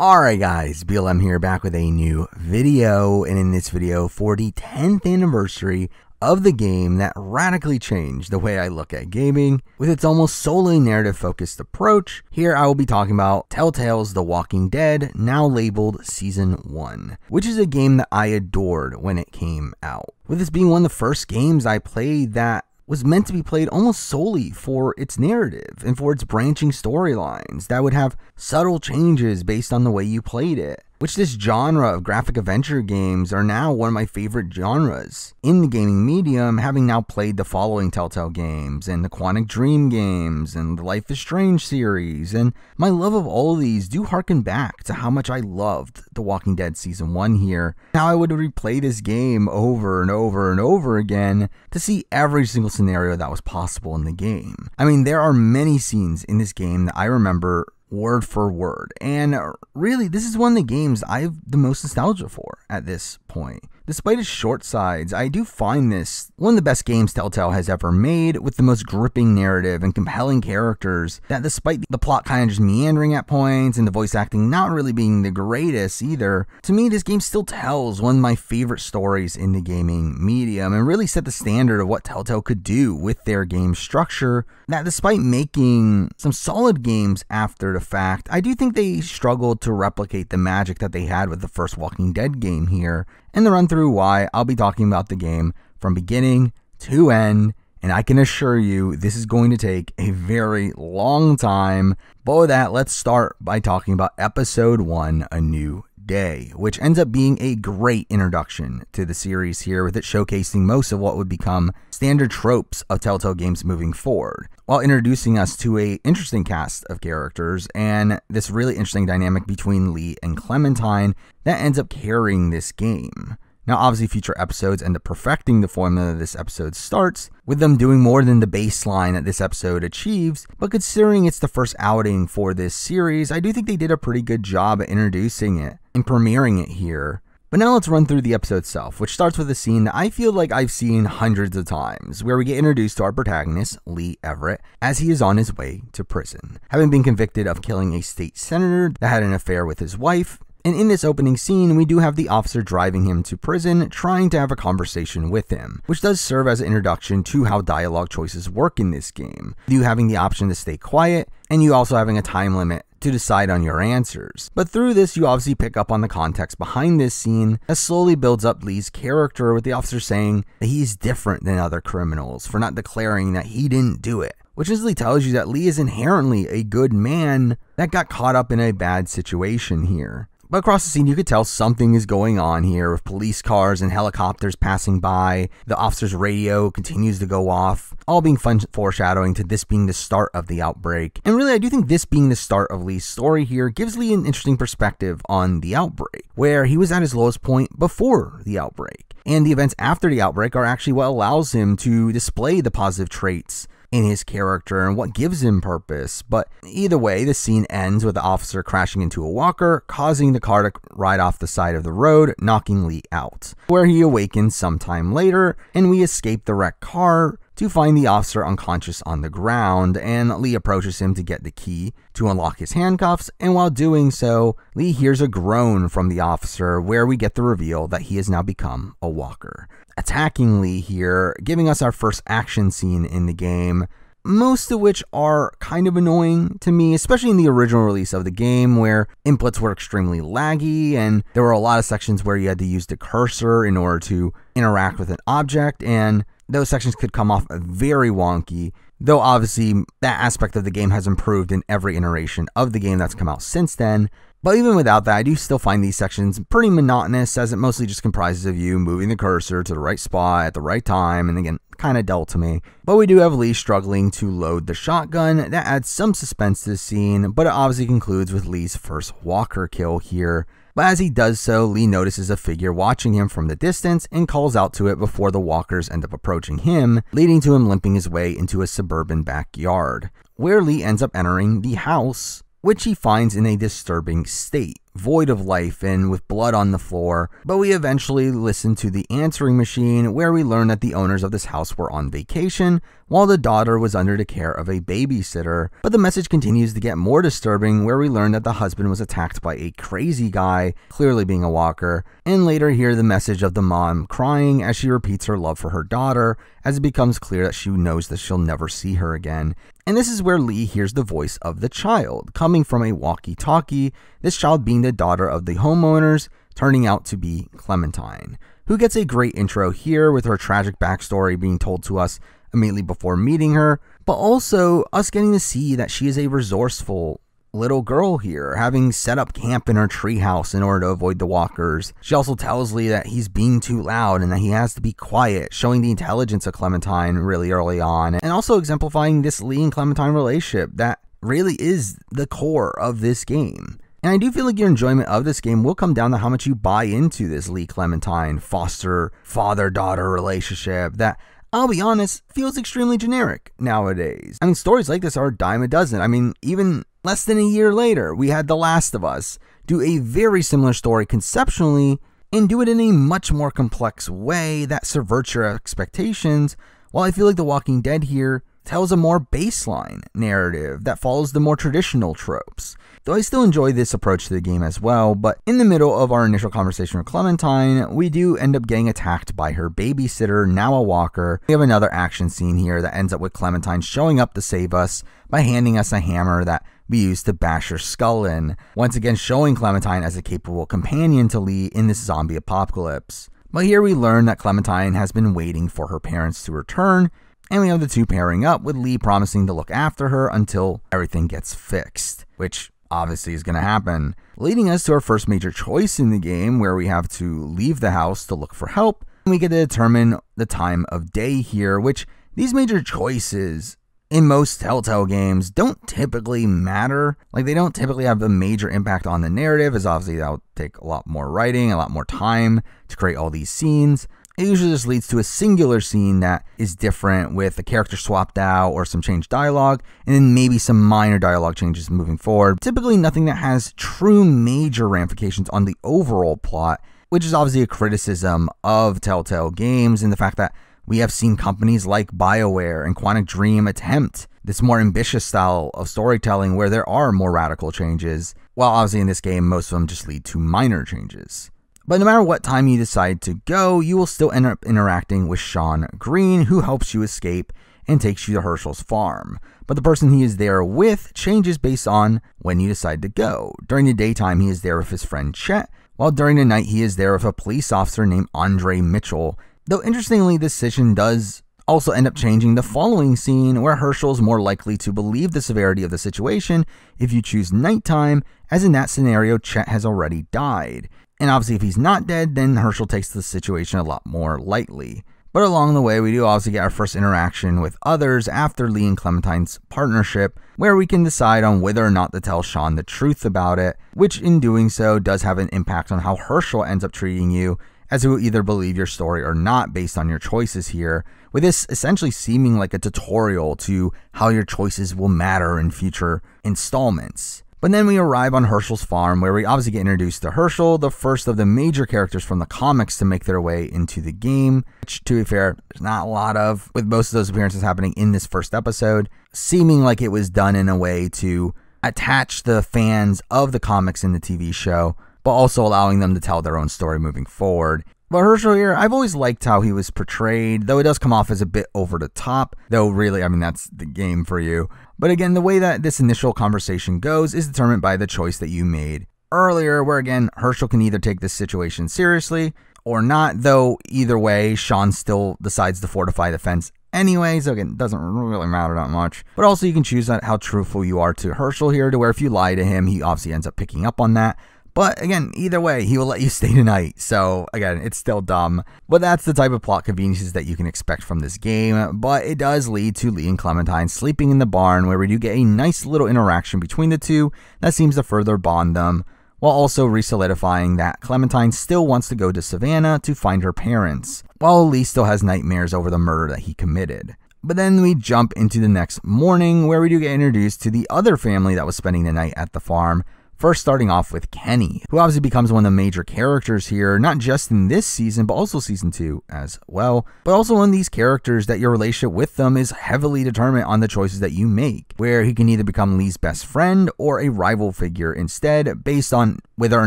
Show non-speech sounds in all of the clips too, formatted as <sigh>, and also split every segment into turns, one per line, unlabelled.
Alright guys, BLM here back with a new video and in this video for the 10th anniversary of the game that radically changed the way I look at gaming with its almost solely narrative focused approach. Here I will be talking about Telltale's The Walking Dead, now labeled Season 1, which is a game that I adored when it came out. With this being one of the first games I played that was meant to be played almost solely for its narrative and for its branching storylines that would have subtle changes based on the way you played it which this genre of graphic adventure games are now one of my favorite genres in the gaming medium, having now played the following Telltale games and the Quantic Dream games and the Life is Strange series. And my love of all of these do harken back to how much I loved The Walking Dead Season 1 here. Now I would replay this game over and over and over again to see every single scenario that was possible in the game. I mean, there are many scenes in this game that I remember word for word. And uh, really, this is one of the games I have the most nostalgia for at this point. Despite its short sides, I do find this one of the best games Telltale has ever made, with the most gripping narrative and compelling characters. That, despite the plot kind of just meandering at points and the voice acting not really being the greatest either, to me, this game still tells one of my favorite stories in the gaming medium and really set the standard of what Telltale could do with their game structure. That, despite making some solid games after the fact, I do think they struggled to replicate the magic that they had with the first Walking Dead game here and the run through why I'll be talking about the game from beginning to end. And I can assure you, this is going to take a very long time. But with that, let's start by talking about episode one A New Day, which ends up being a great introduction to the series here, with it showcasing most of what would become standard tropes of Telltale games moving forward, while introducing us to a interesting cast of characters and this really interesting dynamic between Lee and Clementine that ends up carrying this game. Now, obviously, future episodes end up perfecting the formula this episode starts, with them doing more than the baseline that this episode achieves. But considering it's the first outing for this series, I do think they did a pretty good job at introducing it and premiering it here. But now let's run through the episode itself, which starts with a scene that I feel like I've seen hundreds of times, where we get introduced to our protagonist, Lee Everett, as he is on his way to prison. Having been convicted of killing a state senator that had an affair with his wife, and in this opening scene, we do have the officer driving him to prison, trying to have a conversation with him, which does serve as an introduction to how dialogue choices work in this game. You having the option to stay quiet, and you also having a time limit to decide on your answers. But through this, you obviously pick up on the context behind this scene that slowly builds up Lee's character, with the officer saying that he's different than other criminals for not declaring that he didn't do it which easily tells you that Lee is inherently a good man that got caught up in a bad situation here. But across the scene, you could tell something is going on here with police cars and helicopters passing by. The officer's radio continues to go off, all being fun foreshadowing to this being the start of the outbreak. And really, I do think this being the start of Lee's story here gives Lee an interesting perspective on the outbreak, where he was at his lowest point before the outbreak. And the events after the outbreak are actually what allows him to display the positive traits in his character and what gives him purpose. But either way, the scene ends with the officer crashing into a walker, causing the car to ride off the side of the road, knocking Lee out, where he awakens sometime later, and we escape the wrecked car to find the officer unconscious on the ground, and Lee approaches him to get the key to unlock his handcuffs, and while doing so, Lee hears a groan from the officer where we get the reveal that he has now become a walker. Attacking Lee here, giving us our first action scene in the game, most of which are kind of annoying to me, especially in the original release of the game where inputs were extremely laggy and there were a lot of sections where you had to use the cursor in order to interact with an object and those sections could come off very wonky. Though obviously that aspect of the game has improved in every iteration of the game that's come out since then. But even without that, I do still find these sections pretty monotonous as it mostly just comprises of you moving the cursor to the right spot at the right time, and again, kind of dull to me. But we do have Lee struggling to load the shotgun. That adds some suspense to the scene, but it obviously concludes with Lee's first walker kill here. But as he does so, Lee notices a figure watching him from the distance and calls out to it before the walkers end up approaching him, leading to him limping his way into a suburban backyard, where Lee ends up entering the house which he finds in a disturbing state void of life and with blood on the floor. But we eventually listen to the answering machine where we learn that the owners of this house were on vacation while the daughter was under the care of a babysitter. But the message continues to get more disturbing where we learn that the husband was attacked by a crazy guy, clearly being a walker, and later hear the message of the mom crying as she repeats her love for her daughter as it becomes clear that she knows that she'll never see her again. And this is where Lee hears the voice of the child coming from a walkie talkie, this child being the daughter of the homeowners, turning out to be Clementine, who gets a great intro here with her tragic backstory being told to us immediately before meeting her, but also us getting to see that she is a resourceful little girl here, having set up camp in her treehouse in order to avoid the walkers. She also tells Lee that he's being too loud and that he has to be quiet, showing the intelligence of Clementine really early on, and also exemplifying this Lee and Clementine relationship that really is the core of this game. And I do feel like your enjoyment of this game will come down to how much you buy into this Lee Clementine foster father daughter relationship that I'll be honest, feels extremely generic nowadays. I mean, stories like this are a dime a dozen. I mean, even less than a year later, we had The Last of Us do a very similar story conceptually and do it in a much more complex way that subverts your expectations. While I feel like The Walking Dead here tells a more baseline narrative that follows the more traditional tropes. Though I still enjoy this approach to the game as well, but in the middle of our initial conversation with Clementine, we do end up getting attacked by her babysitter, now a walker. We have another action scene here that ends up with Clementine showing up to save us by handing us a hammer that we use to bash her skull in, once again showing Clementine as a capable companion to Lee in this zombie apocalypse. But here we learn that Clementine has been waiting for her parents to return, and we have the two pairing up with Lee promising to look after her until everything gets fixed, which obviously is going to happen, leading us to our first major choice in the game where we have to leave the house to look for help. And we get to determine the time of day here, which these major choices in most Telltale games don't typically matter. Like they don't typically have a major impact on the narrative, as obviously that'll take a lot more writing, a lot more time to create all these scenes. It usually just leads to a singular scene that is different with a character swapped out or some changed dialogue, and then maybe some minor dialogue changes moving forward. Typically, nothing that has true major ramifications on the overall plot, which is obviously a criticism of Telltale games and the fact that we have seen companies like BioWare and Quantic Dream attempt this more ambitious style of storytelling where there are more radical changes, while obviously in this game, most of them just lead to minor changes. But no matter what time you decide to go, you will still end up interacting with Shawn Greene, who helps you escape and takes you to Hershel's farm. But the person he is there with changes based on when you decide to go. During the daytime, he is there with his friend Chet, while during the night, he is there with a police officer named Andre Mitchell. Though interestingly, this decision does also end up changing the following scene where Hershel is more likely to believe the severity of the situation if you choose nighttime, as in that scenario, Chet has already died. And obviously, if he's not dead, then Hershel takes the situation a lot more lightly. But along the way, we do obviously get our first interaction with others after Lee and Clementine's partnership, where we can decide on whether or not to tell Shawn the truth about it, which in doing so does have an impact on how Hershel ends up treating you, as he will either believe your story or not based on your choices here, with this essentially seeming like a tutorial to how your choices will matter in future installments. But then we arrive on Hershel's farm, where we obviously get introduced to Hershel, the first of the major characters from the comics to make their way into the game. Which, to be fair, there's not a lot of, with most of those appearances happening in this first episode, seeming like it was done in a way to attach the fans of the comics in the TV show, but also allowing them to tell their own story moving forward. But Hershel here, I've always liked how he was portrayed, though it does come off as a bit over the top. Though, really, I mean, that's the game for you. But again, the way that this initial conversation goes is determined by the choice that you made earlier, where again, Hershel can either take this situation seriously or not, though either way, Shawn still decides to fortify the fence anyway, so again, it doesn't really matter that much. But also, you can choose how truthful you are to Hershel here, to where if you lie to him, he obviously ends up picking up on that. But again, either way, he will let you <laughs> stay tonight. So again, it's still dumb. But that's the type of plot conveniences that you can expect from this game. But it does lead to Lee and Clementine sleeping in the barn, where we do get a nice little interaction between the two that seems to further bond them, while also resolidifying that Clementine still wants to go to Savannah to find her parents, while Lee still has nightmares over the murder that he committed. But then we jump into the next morning where we do get introduced to the other family that was spending the night at the farm, First, starting off with Kenny, who obviously becomes one of the major characters here, not just in this season, but also season two as well. But also one of these characters that your relationship with them is heavily determined on the choices that you make, where he can either become Lee's best friend or a rival figure instead, based on whether or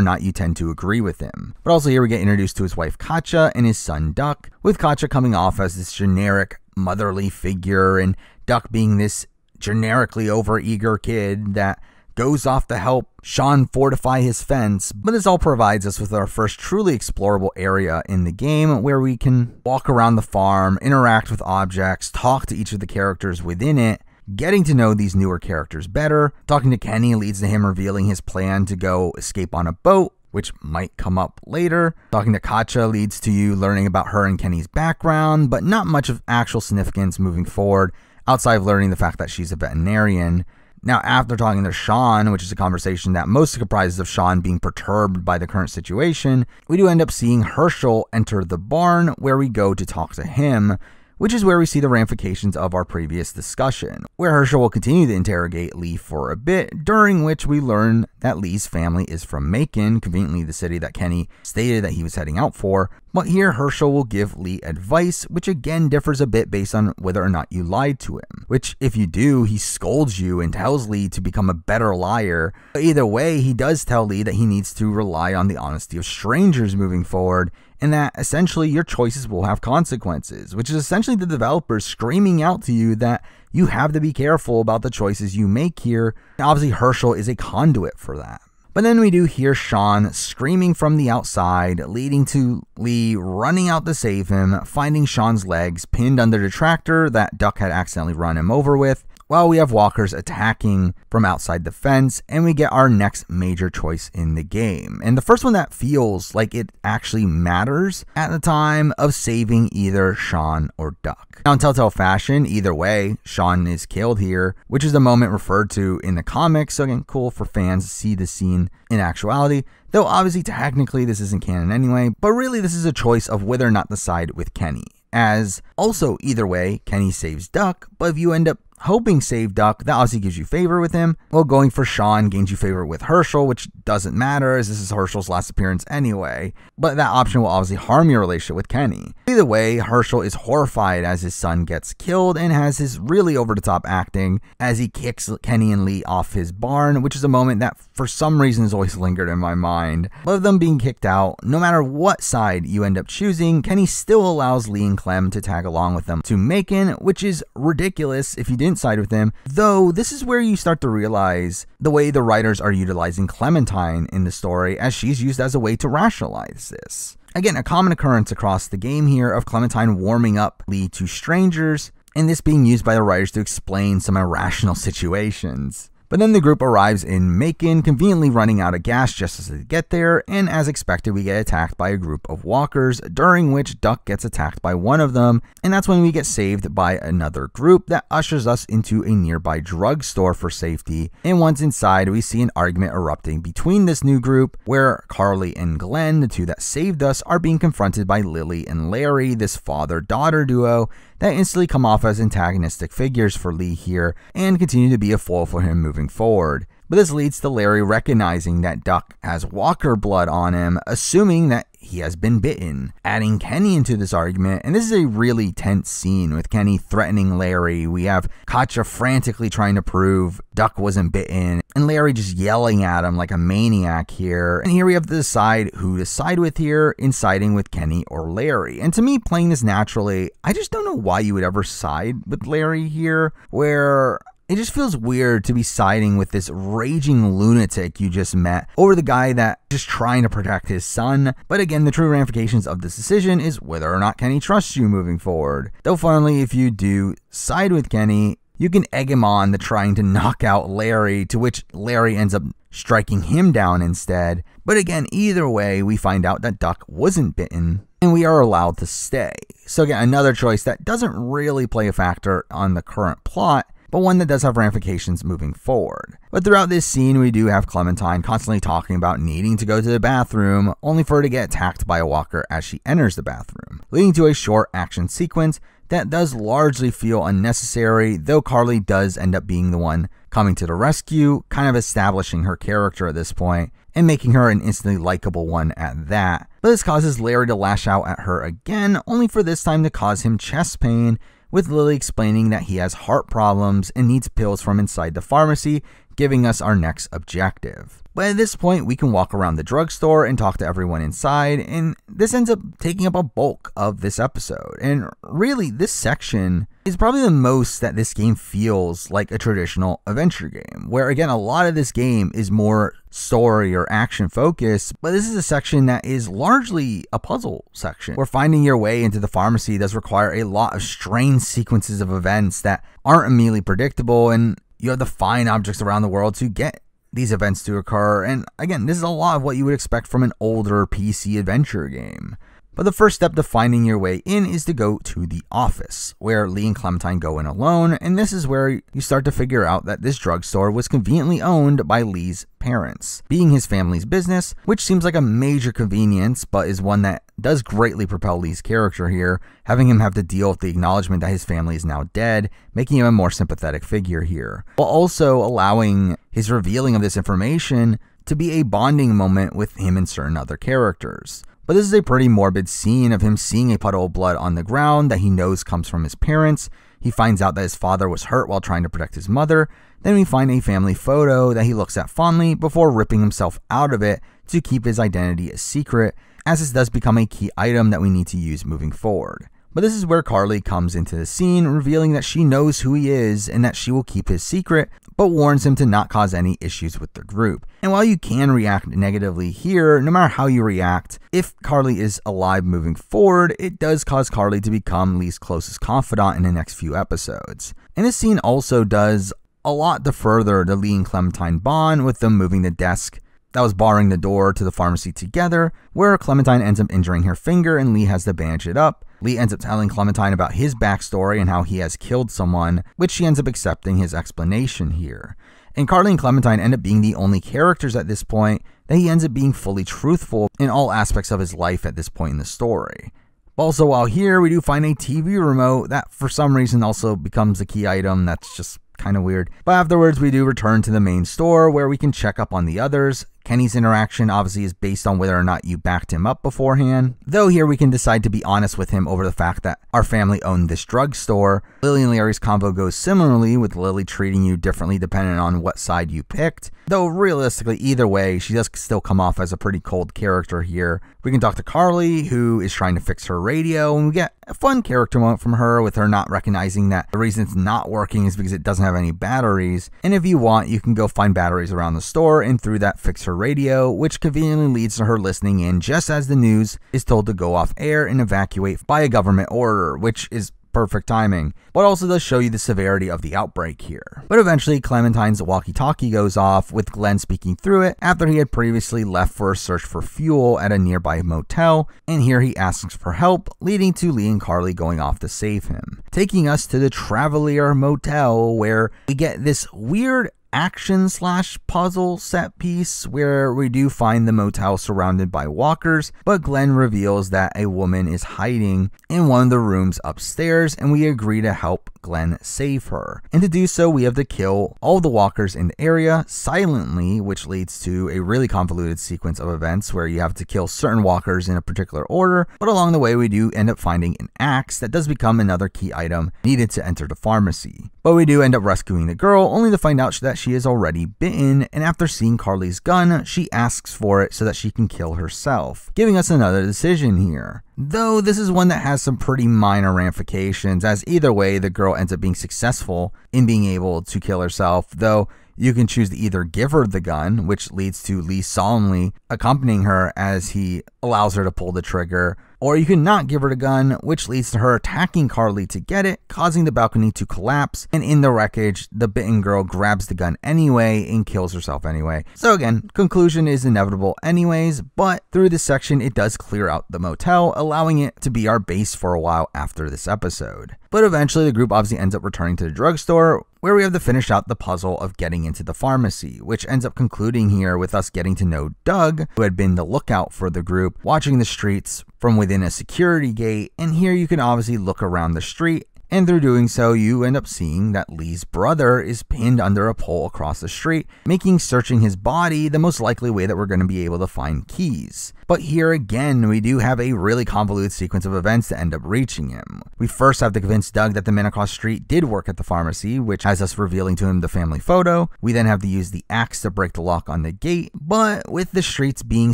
not you tend to agree with him. But also, here we get introduced to his wife Katjaa and his son Duck, with Katjaa coming off as this generic motherly figure, and Duck being this generically overeager kid that goes off to help Shawn fortify his fence, but this all provides us with our first truly explorable area in the game where we can walk around the farm, interact with objects, talk to each of the characters within it. Getting to know these newer characters better. Talking to Kenny leads to him revealing his plan to go escape on a boat, which might come up later. Talking to Katjaa leads to you learning about her and Kenny's background, but not much of actual significance moving forward outside of learning the fact that she's a veterinarian. Now, after talking to Shawn, which is a conversation that mostly comprises of Shawn being perturbed by the current situation, we do end up seeing Hershel enter the barn where we go to talk to him, which is where we see the ramifications of our previous discussion, where Hershel will continue to interrogate Lee for a bit, during which we learn that Lee's family is from Macon, conveniently the city that Kenny stated that he was heading out for. But here, Hershel will give Lee advice, which again differs a bit based on whether or not you lied to him. Which, if you do, he scolds you and tells Lee to become a better liar. But either way, he does tell Lee that he needs to rely on the honesty of strangers moving forward, and that essentially your choices will have consequences, which is essentially the developers screaming out to you that you have to be careful about the choices you make here. And obviously, Hershel is a conduit for that. But then we do hear Shawn screaming from the outside, leading to Lee running out to save him, finding Shawn's legs pinned under the tractor that Duck had accidentally run him over with, while we have walkers attacking from outside the fence, and we get our next major choice in the game. And the first one that feels like it actually matters at the time of saving either Shawn or Duck. Now, in Telltale fashion, either way, Shawn is killed here, which is the moment referred to in the comics. So, again, cool for fans to see the scene in actuality. Though, obviously, technically, this isn't canon anyway, but really, this is a choice of whether or not to side with Kenny. As also, either way, Kenny saves Duck, but if you end up hoping save Duck, that obviously gives you favor with him. Well, going for Shawn gains you favor with Hershel, which doesn't matter as this is Hershel's last appearance anyway. But that option will obviously harm your relationship with Kenny. Either way, Hershel is horrified as his son gets killed and has his really over the top acting as he kicks Kenny and Lee off his barn, which is a moment that for some reason has always lingered in my mind. Of them being kicked out, no matter what side you end up choosing, Kenny still allows Lee and Clem to tag along with them to Macon, which is ridiculous if you didn't side with him. Though this is where you start to realize the way the writers are utilizing Clementine in the story, as she's used as a way to rationalize this. Again, a common occurrence across the game here of Clementine warming up Lee to strangers, and this being used by the writers to explain some irrational <laughs> situations. But then the group arrives in Macon, conveniently running out of gas just as they get there, and as expected, we get attacked by a group of walkers, during which Duck gets attacked by one of them, and that's when we get saved by another group that ushers us into a nearby drugstore for safety. And once inside, we see an argument erupting between this new group, where Carly and Glenn, the two that saved us, are being confronted by Lily and Larry, this father daughter duo that instantly come off as antagonistic figures for Lee here and continue to be a foil for him moving forward. But this leads to Larry recognizing that Duck has walker blood on him, assuming that he has been bitten, adding Kenny into this argument. And this is a really tense scene with Kenny threatening Larry. We have Katjaa frantically trying to prove Duck wasn't bitten, and Larry just yelling at him like a maniac here. And here we have to decide who to side with here in siding with Kenny or Larry. And to me, playing this naturally, I just don't know why you would ever side with Larry here, where it just feels weird to be siding with this raging lunatic you just met over the guy that just trying to protect his son. But again, the true ramifications of this decision is whether or not Kenny trusts you moving forward. Though finally, if you do side with Kenny, you can egg him on to trying to knock out Larry, to which Larry ends up striking him down instead. But again, either way, we find out that Duck wasn't bitten and we are allowed to stay. So again, another choice that doesn't really play a factor on the current plot, but one that does have ramifications moving forward. But throughout this scene, we do have Clementine constantly talking about needing to go to the bathroom, only for her to get attacked by a walker as she enters the bathroom, leading to a short action sequence that does largely feel unnecessary, though Carly does end up being the one coming to the rescue, kind of establishing her character at this point and making her an instantly likable one at that. But this causes Larry to lash out at her again, only for this time to cause him chest pain, with Lily explaining that he has heart problems and needs pills from inside the pharmacy, giving us our next objective. But at this point, we can walk around the drugstore and talk to everyone inside, and this ends up taking up a bulk of this episode. And really, this section is probably the most that this game feels like a traditional adventure game, where again, a lot of this game is more story or action focused, but this is a section that is largely a puzzle section, where finding your way into the pharmacy does require a lot of strange sequences of events that aren't immediately predictable, and you have to find objects around the world to get these events to occur. And again, this is a lot of what you would expect from an older PC adventure game. But the first step to finding your way in is to go to the office, where Lee and Clementine go in alone, and this is where you start to figure out that this drugstore was conveniently owned by Lee's parents, being his family's business, which seems like a major convenience, but is one that does greatly propel Lee's character here, having him have to deal with the acknowledgement that his family is now dead, making him a more sympathetic figure here, while also allowing his revealing of this information to be a bonding moment with him and certain other characters. But this is a pretty morbid scene of him seeing a puddle of blood on the ground that he knows comes from his parents. He finds out that his father was hurt while trying to protect his mother. Then we find a family photo that he looks at fondly before ripping himself out of it to keep his identity a secret, as this does become a key item that we need to use moving forward. But this is where Carly comes into the scene, revealing that she knows who he is and that she will keep his secret, but warns him to not cause any issues with the group. And while you can react negatively here, no matter how you react, if Carly is alive moving forward, it does cause Carly to become Lee's closest confidant in the next few episodes. And this scene also does a lot to further the Lee and Clementine bond with them moving the desk that was barring the door to the pharmacy together, where Clementine ends up injuring her finger and Lee has to bandage it up. Lee ends up telling Clementine about his backstory and how he has killed someone, which she ends up accepting his explanation here. And Carly and Clementine end up being the only characters at this point that he ends up being fully truthful in all aspects of his life at this point in the story. Also, while here, we do find a TV remote that for some reason also becomes a key item that's just kind of weird. But afterwards, we do return to the main store where we can check up on the others. Kenny's interaction obviously is based on whether or not you backed him up beforehand. Though here we can decide to be honest with him over the fact that our family owned this drugstore. Lily and Larry's convo goes similarly, with Lily treating you differently depending on what side you picked. Though realistically, either way, she does still come off as a pretty cold character here. We can talk to Carly, who is trying to fix her radio, and we get a fun character moment from her with her not recognizing that the reason it's not working is because it doesn't have any batteries. And if you want, you can go find batteries around the store and through that fix her radio, which conveniently leads to her listening in just as the news is told to go off air and evacuate by a government order, which is perfect timing, but also does show you the severity of the outbreak here. But eventually, Clementine's walkie talkie goes off, with Glenn speaking through it after he had previously left for a search for fuel at a nearby motel, and here he asks for help, leading to Lee and Carly going off to save him. Taking us to the Travelier Motel, where we get this weird action slash puzzle set piece where we do find the motel surrounded by walkers, but Glenn reveals that a woman is hiding in one of the rooms upstairs, and we agree to help Glenn save her. And to do so, we have to kill all the walkers in the area silently, which leads to a really convoluted sequence of events where you have to kill certain walkers in a particular order. But along the way, we do end up finding an axe that does become another key item needed to enter the pharmacy. But we do end up rescuing the girl, only to find out that she is already bitten, and after seeing Carly's gun, she asks for it so that she can kill herself, giving us another decision here. Though this is one that has some pretty minor ramifications, as either way, the girl ends up being successful in being able to kill herself, though you can choose to either give her the gun, which leads to Lee solemnly accompanying her as he allows her to pull the trigger, or you can not give her the gun, which leads to her attacking Carly to get it, causing the balcony to collapse. And in the wreckage, the bitten girl grabs the gun anyway and kills herself anyway. So, again, conclusion is inevitable, anyways, but through this section, it does clear out the motel, allowing it to be our base for a while after this episode. But eventually, the group obviously ends up returning to the drugstore, where we have to finish out the puzzle of getting into the pharmacy, which ends up concluding here with us getting to know Doug, who had been the lookout for the group, watching the streets from within a security gate, and here you can obviously look around the street and through doing so, you end up seeing that Lee's brother is pinned under a pole across the street, making searching his body the most likely way that we're going to be able to find keys. But here again, we do have a really convoluted sequence of events to end up reaching him. We first have to convince Doug that the man across the street did work at the pharmacy, which has us revealing to him the family photo. We then have to use the axe to break the lock on the gate, but with the streets being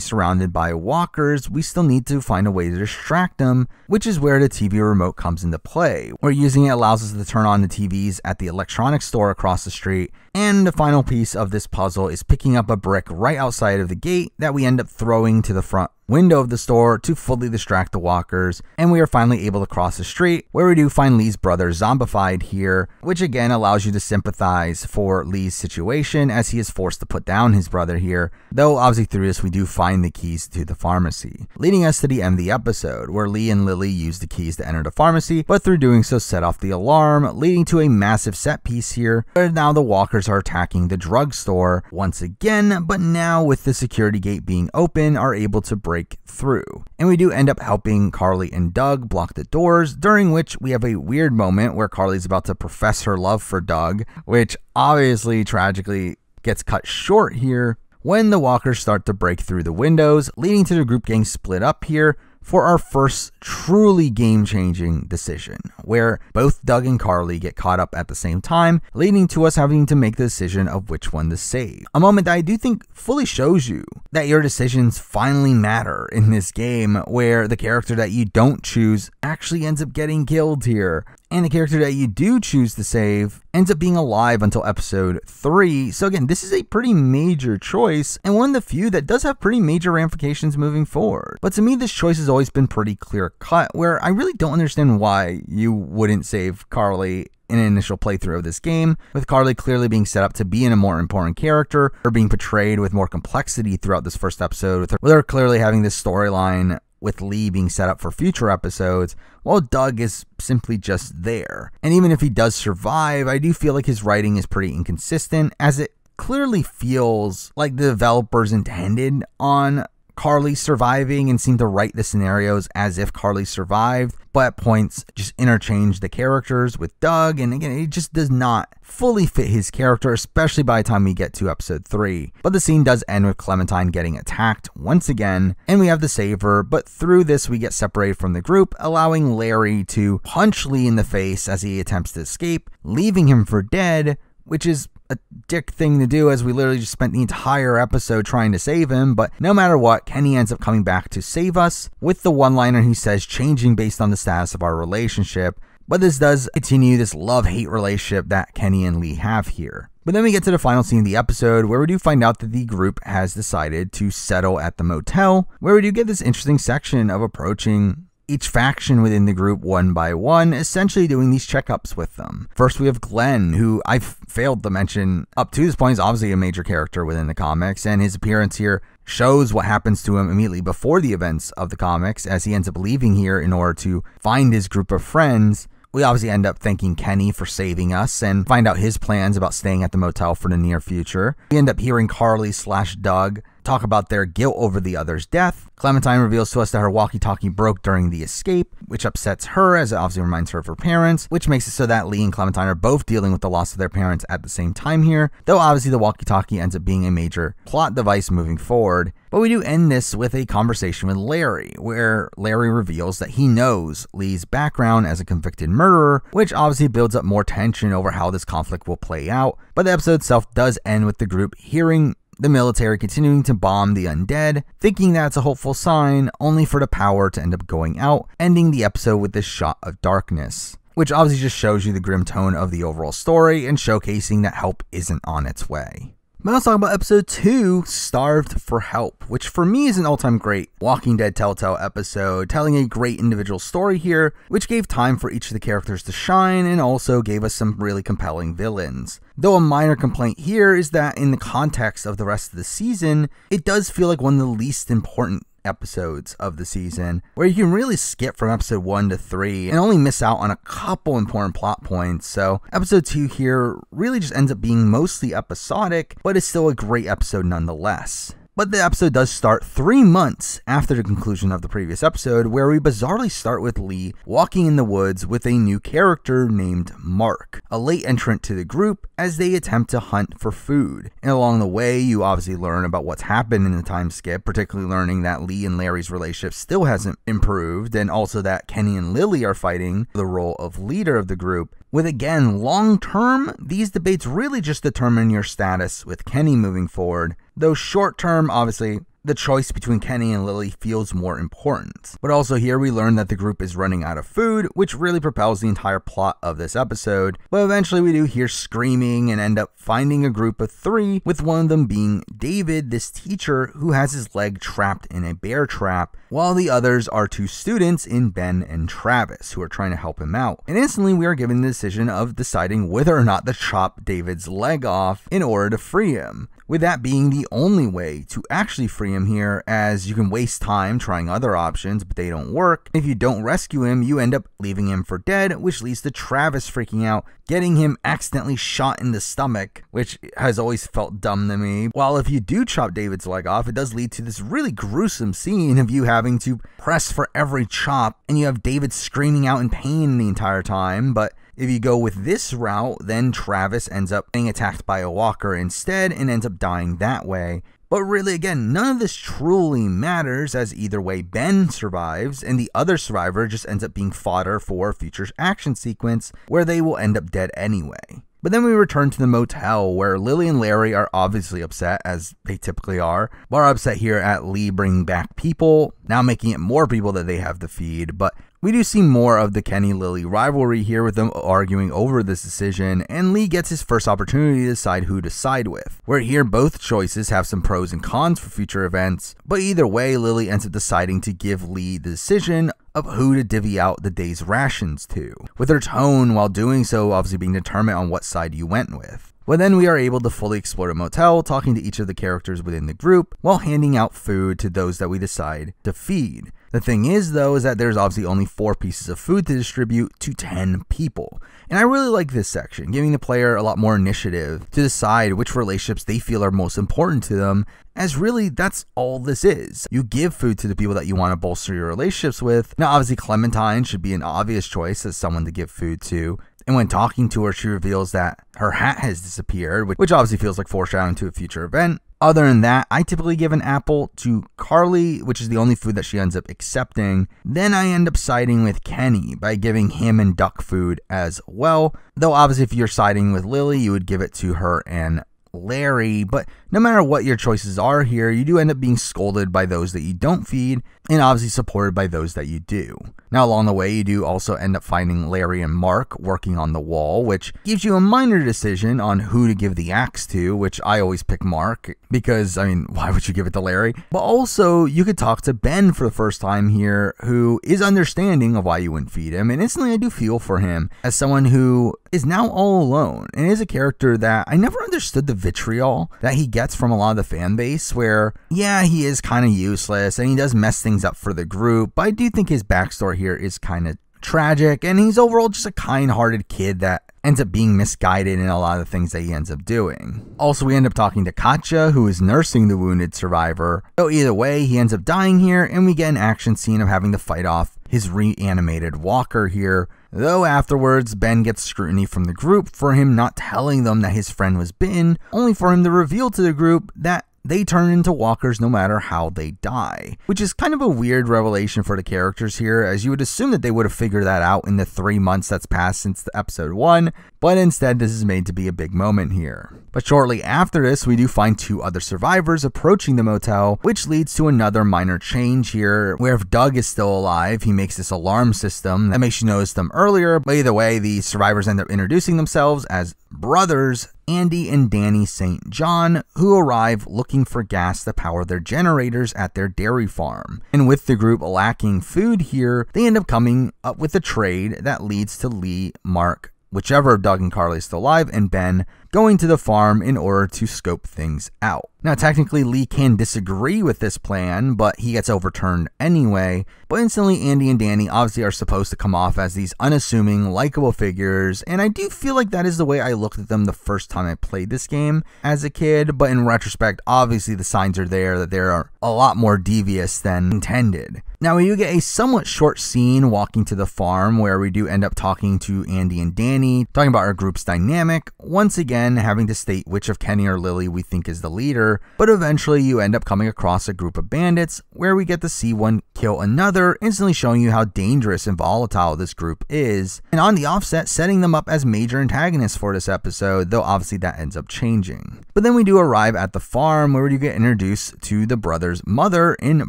surrounded by walkers, we still need to find a way to distract them, which is where the TV remote comes into play. We're using it allows us to turn on the TVs at the electronics store across the street and the final piece of this puzzle is picking up a brick right outside of the gate that we end up throwing to the front window of the store to fully distract the walkers, and we are finally able to cross the street where we do find Lee's brother zombified here, which again allows you to sympathize for Lee's situation as he is forced to put down his brother here, though obviously through this we do find the keys to the pharmacy, leading us to the end of the episode where Lee and Lily use the keys to enter the pharmacy, but through doing so set off the alarm, leading to a massive set piece here where now the walkers are attacking the drugstore once again, but now with the security gate being open are able to break break through. And we do end up helping Carly and Doug block the doors, during which we have a weird moment where Carly's about to profess her love for Doug, which obviously tragically gets cut short here when the walkers start to break through the windows, leading to the group getting split up here for our first truly game changing decision, where both Doug and Carly get caught up at the same time, leading to us having to make the decision of which one to save. A moment that I do think fully shows you that your decisions finally matter in this game, where the character that you don't choose actually ends up getting killed here and the character that you do choose to save ends up being alive until episode 3. So, again, this is a pretty major choice, and one of the few that does have pretty major ramifications moving forward. But to me, this choice has always been pretty clear cut, where I really don't understand why you wouldn't save Carly in an initial playthrough of this game, with Carly clearly being set up to be in a more important character, or being portrayed with more complexity throughout this first episode, with her, with her clearly having this storyline with Lee being set up for future episodes, while Doug is simply just there. And even if he does survive, I do feel like his writing is pretty inconsistent, as it clearly feels like the developers intended on Carly surviving and seem to write the scenarios as if Carly survived, but at points just interchange the characters with Doug. And again, it just does not fully fit his character, especially by the time we get to episode 3. But the scene does end with Clementine getting attacked once again, and we have to save her. But through this, we get separated from the group, allowing Larry to punch Lee in the face as he attempts to escape, leaving him for dead, which is a dick thing to do as we literally just spent the entire episode trying to save him. But no matter what, Kenny ends up coming back to save us with the one liner he says changing based on the status of our relationship. But this does continue this love hate relationship that Kenny and Lee have here. But then we get to the final scene of the episode where we do find out that the group has decided to settle at the motel, where we do get this interesting section of approaching each faction within the group one by one, essentially doing these checkups with them. First, we have Glenn, who I've failed to mention up to this point is obviously a major character within the comics, and his appearance here shows what happens to him immediately before the events of the comics as he ends up leaving here in order to find his group of friends. We obviously end up thanking Kenny for saving us and find out his plans about staying at the motel for the near future. We end up hearing Carly slash Doug talk about their guilt over the other's death. Clementine reveals to us that her walkie talkie broke during the escape, which upsets her as it obviously reminds her of her parents, which makes it so that Lee and Clementine are both dealing with the loss of their parents at the same time here, though obviously the walkie talkie ends up being a major plot device moving forward. But we do end this with a conversation with Larry, where Larry reveals that he knows Lee's background as a convicted murderer, which obviously builds up more tension over how this conflict will play out. But the episode itself does end with the group hearing the military continuing to bomb the undead, thinking that's a hopeful sign, only for the power to end up going out, ending the episode with this shot of darkness. Which obviously just shows you the grim tone of the overall story and showcasing that help isn't on its way. But let's talk about episode 2, Starved for Help, which for me is an all time great Walking Dead Telltale episode, telling a great individual story here, which gave time for each of the characters to shine and also gave us some really compelling villains. Though a minor complaint here is that in the context of the rest of the season, it does feel like one of the least important episodes of the season, where you can really skip from episode 1 to 3 and only miss out on a couple important plot points. So, episode 2 here really just ends up being mostly episodic, but it's still a great episode nonetheless. But the episode does start three months after the conclusion of the previous episode, where we bizarrely start with Lee walking in the woods with a new character named Mark, a late entrant to the group as they attempt to hunt for food. And along the way, you obviously learn about what's happened in the time skip, particularly learning that Lee and Larry's relationship still hasn't improved, and also that Kenny and Lily are fighting the role of leader of the group. With again, long term, these debates really just determine your status with Kenny moving forward, though short term, obviously, the choice between Kenny and Lily feels more important. But also, here we learn that the group is running out of food, which really propels the entire plot of this episode. But eventually, we do hear screaming and end up finding a group of three, with one of them being David, this teacher who has his leg trapped in a bear trap, while the others are two students in Ben and Travis who are trying to help him out. And instantly, we are given the decision of deciding whether or not to chop David's leg off in order to free him with that being the only way to actually free him here, as you can waste time trying other options, but they don't work. If you don't rescue him, you end up leaving him for dead, which leads to Travis freaking out, getting him accidentally shot in the stomach, which has always felt dumb to me. While if you do chop David's leg off, it does lead to this really gruesome scene of you having to press for every chop, and you have David screaming out in pain the entire time, but if you go with this route, then Travis ends up being attacked by a walker instead and ends up dying that way. But really, again, none of this truly matters, as either way, Ben survives, and the other survivor just ends up being fodder for a future action sequence where they will end up dead anyway. But then we return to the motel where Lily and Larry are obviously upset, as they typically are, are upset here at Lee bringing back people, now making it more people that they have to feed. But we do see more of the Kenny Lily rivalry here with them arguing over this decision, and Lee gets his first opportunity to decide who to side with. Where here both choices have some pros and cons for future events, but either way, Lily ends up deciding to give Lee the decision of who to divvy out the day's rations to, with their tone while doing so obviously being determined on what side you went with. Well, then we are able to fully explore the motel, talking to each of the characters within the group while handing out food to those that we decide to feed. The thing is, though, is that there's obviously only four pieces of food to distribute to 10 people. And I really like this section, giving the player a lot more initiative to decide which relationships they feel are most important to them, as really that's all this is. You give food to the people that you want to bolster your relationships with. Now, obviously, Clementine should be an obvious choice as someone to give food to. And when talking to her, she reveals that her hat has disappeared, which obviously feels like foreshadowing to a future event. Other than that, I typically give an apple to Carly, which is the only food that she ends up accepting. Then I end up siding with Kenny by giving him and Duck food as well. Though obviously, if you're siding with Lily, you would give it to her and Larry, but no matter what your choices are here, you do end up being scolded by those that you don't feed, and obviously supported by those that you do. Now, along the way, you do also end up finding Larry and Mark working on the wall, which gives you a minor decision on who to give the axe to, which I always pick Mark, because, I mean, <laughs> why would you give it to Larry? But also, you could talk to Ben for the first time here, who is understanding of why you wouldn't feed him, and instantly I do feel for him as someone who is now all alone, and is a character that I never understood the vitriol that he gets from a lot of the fan base, where, yeah, he is kind of useless, and he does mess things up for the group, but I do think his backstory here is kind of tragic, and he's overall just a kind hearted kid that ends up being misguided in a lot of the things that he ends up doing. Also, we end up talking to Katjaa, who is nursing the wounded survivor. So, either way, he ends up dying here, and we get an action scene of having to fight off his reanimated walker here. Though afterwards, Ben gets scrutiny from the group for him not telling them that his friend was bitten, only for him to reveal to the group that they turn into walkers no matter how they die. Which is kind of a weird revelation for the characters here, as you would assume that they would have figured that out in the three months that's passed since the episode 1, but instead this is made to be a big moment here. But shortly after this, we do find two other survivors approaching the motel, which leads to another minor change here, where if Doug is still alive, he makes this alarm system that makes you notice them earlier, but either way, the survivors end up introducing themselves as brothers Andy and Danny St. John, who arrive looking for gas to power their generators at their dairy farm. And with the group lacking food here, they end up coming up with a trade that leads to Lee, Mark, whichever Doug and Carly is still alive, and Ben going to the farm in order to scope things out. Now, technically, Lee can disagree with this plan, but he gets overturned anyway. But instantly, Andy and Danny obviously are supposed to come off as these unassuming, likable figures, and I do feel like that is the way I looked at them the first time I played this game as a kid. But in retrospect, obviously, the signs are there that they are a lot more devious than intended. Now, we do get a somewhat short scene walking to the farm where we do end up talking to Andy and Danny, talking about our group's dynamic. Once again, having to state which of Kenny or Lily we think is the leader, but eventually you end up coming across a group of bandits where we get to see one kill another, instantly showing you how dangerous and volatile this group is, and on the offset, setting them up as major antagonists for this episode, though obviously that ends up changing. But then we do arrive at the farm where you get introduced to the brothers' mother in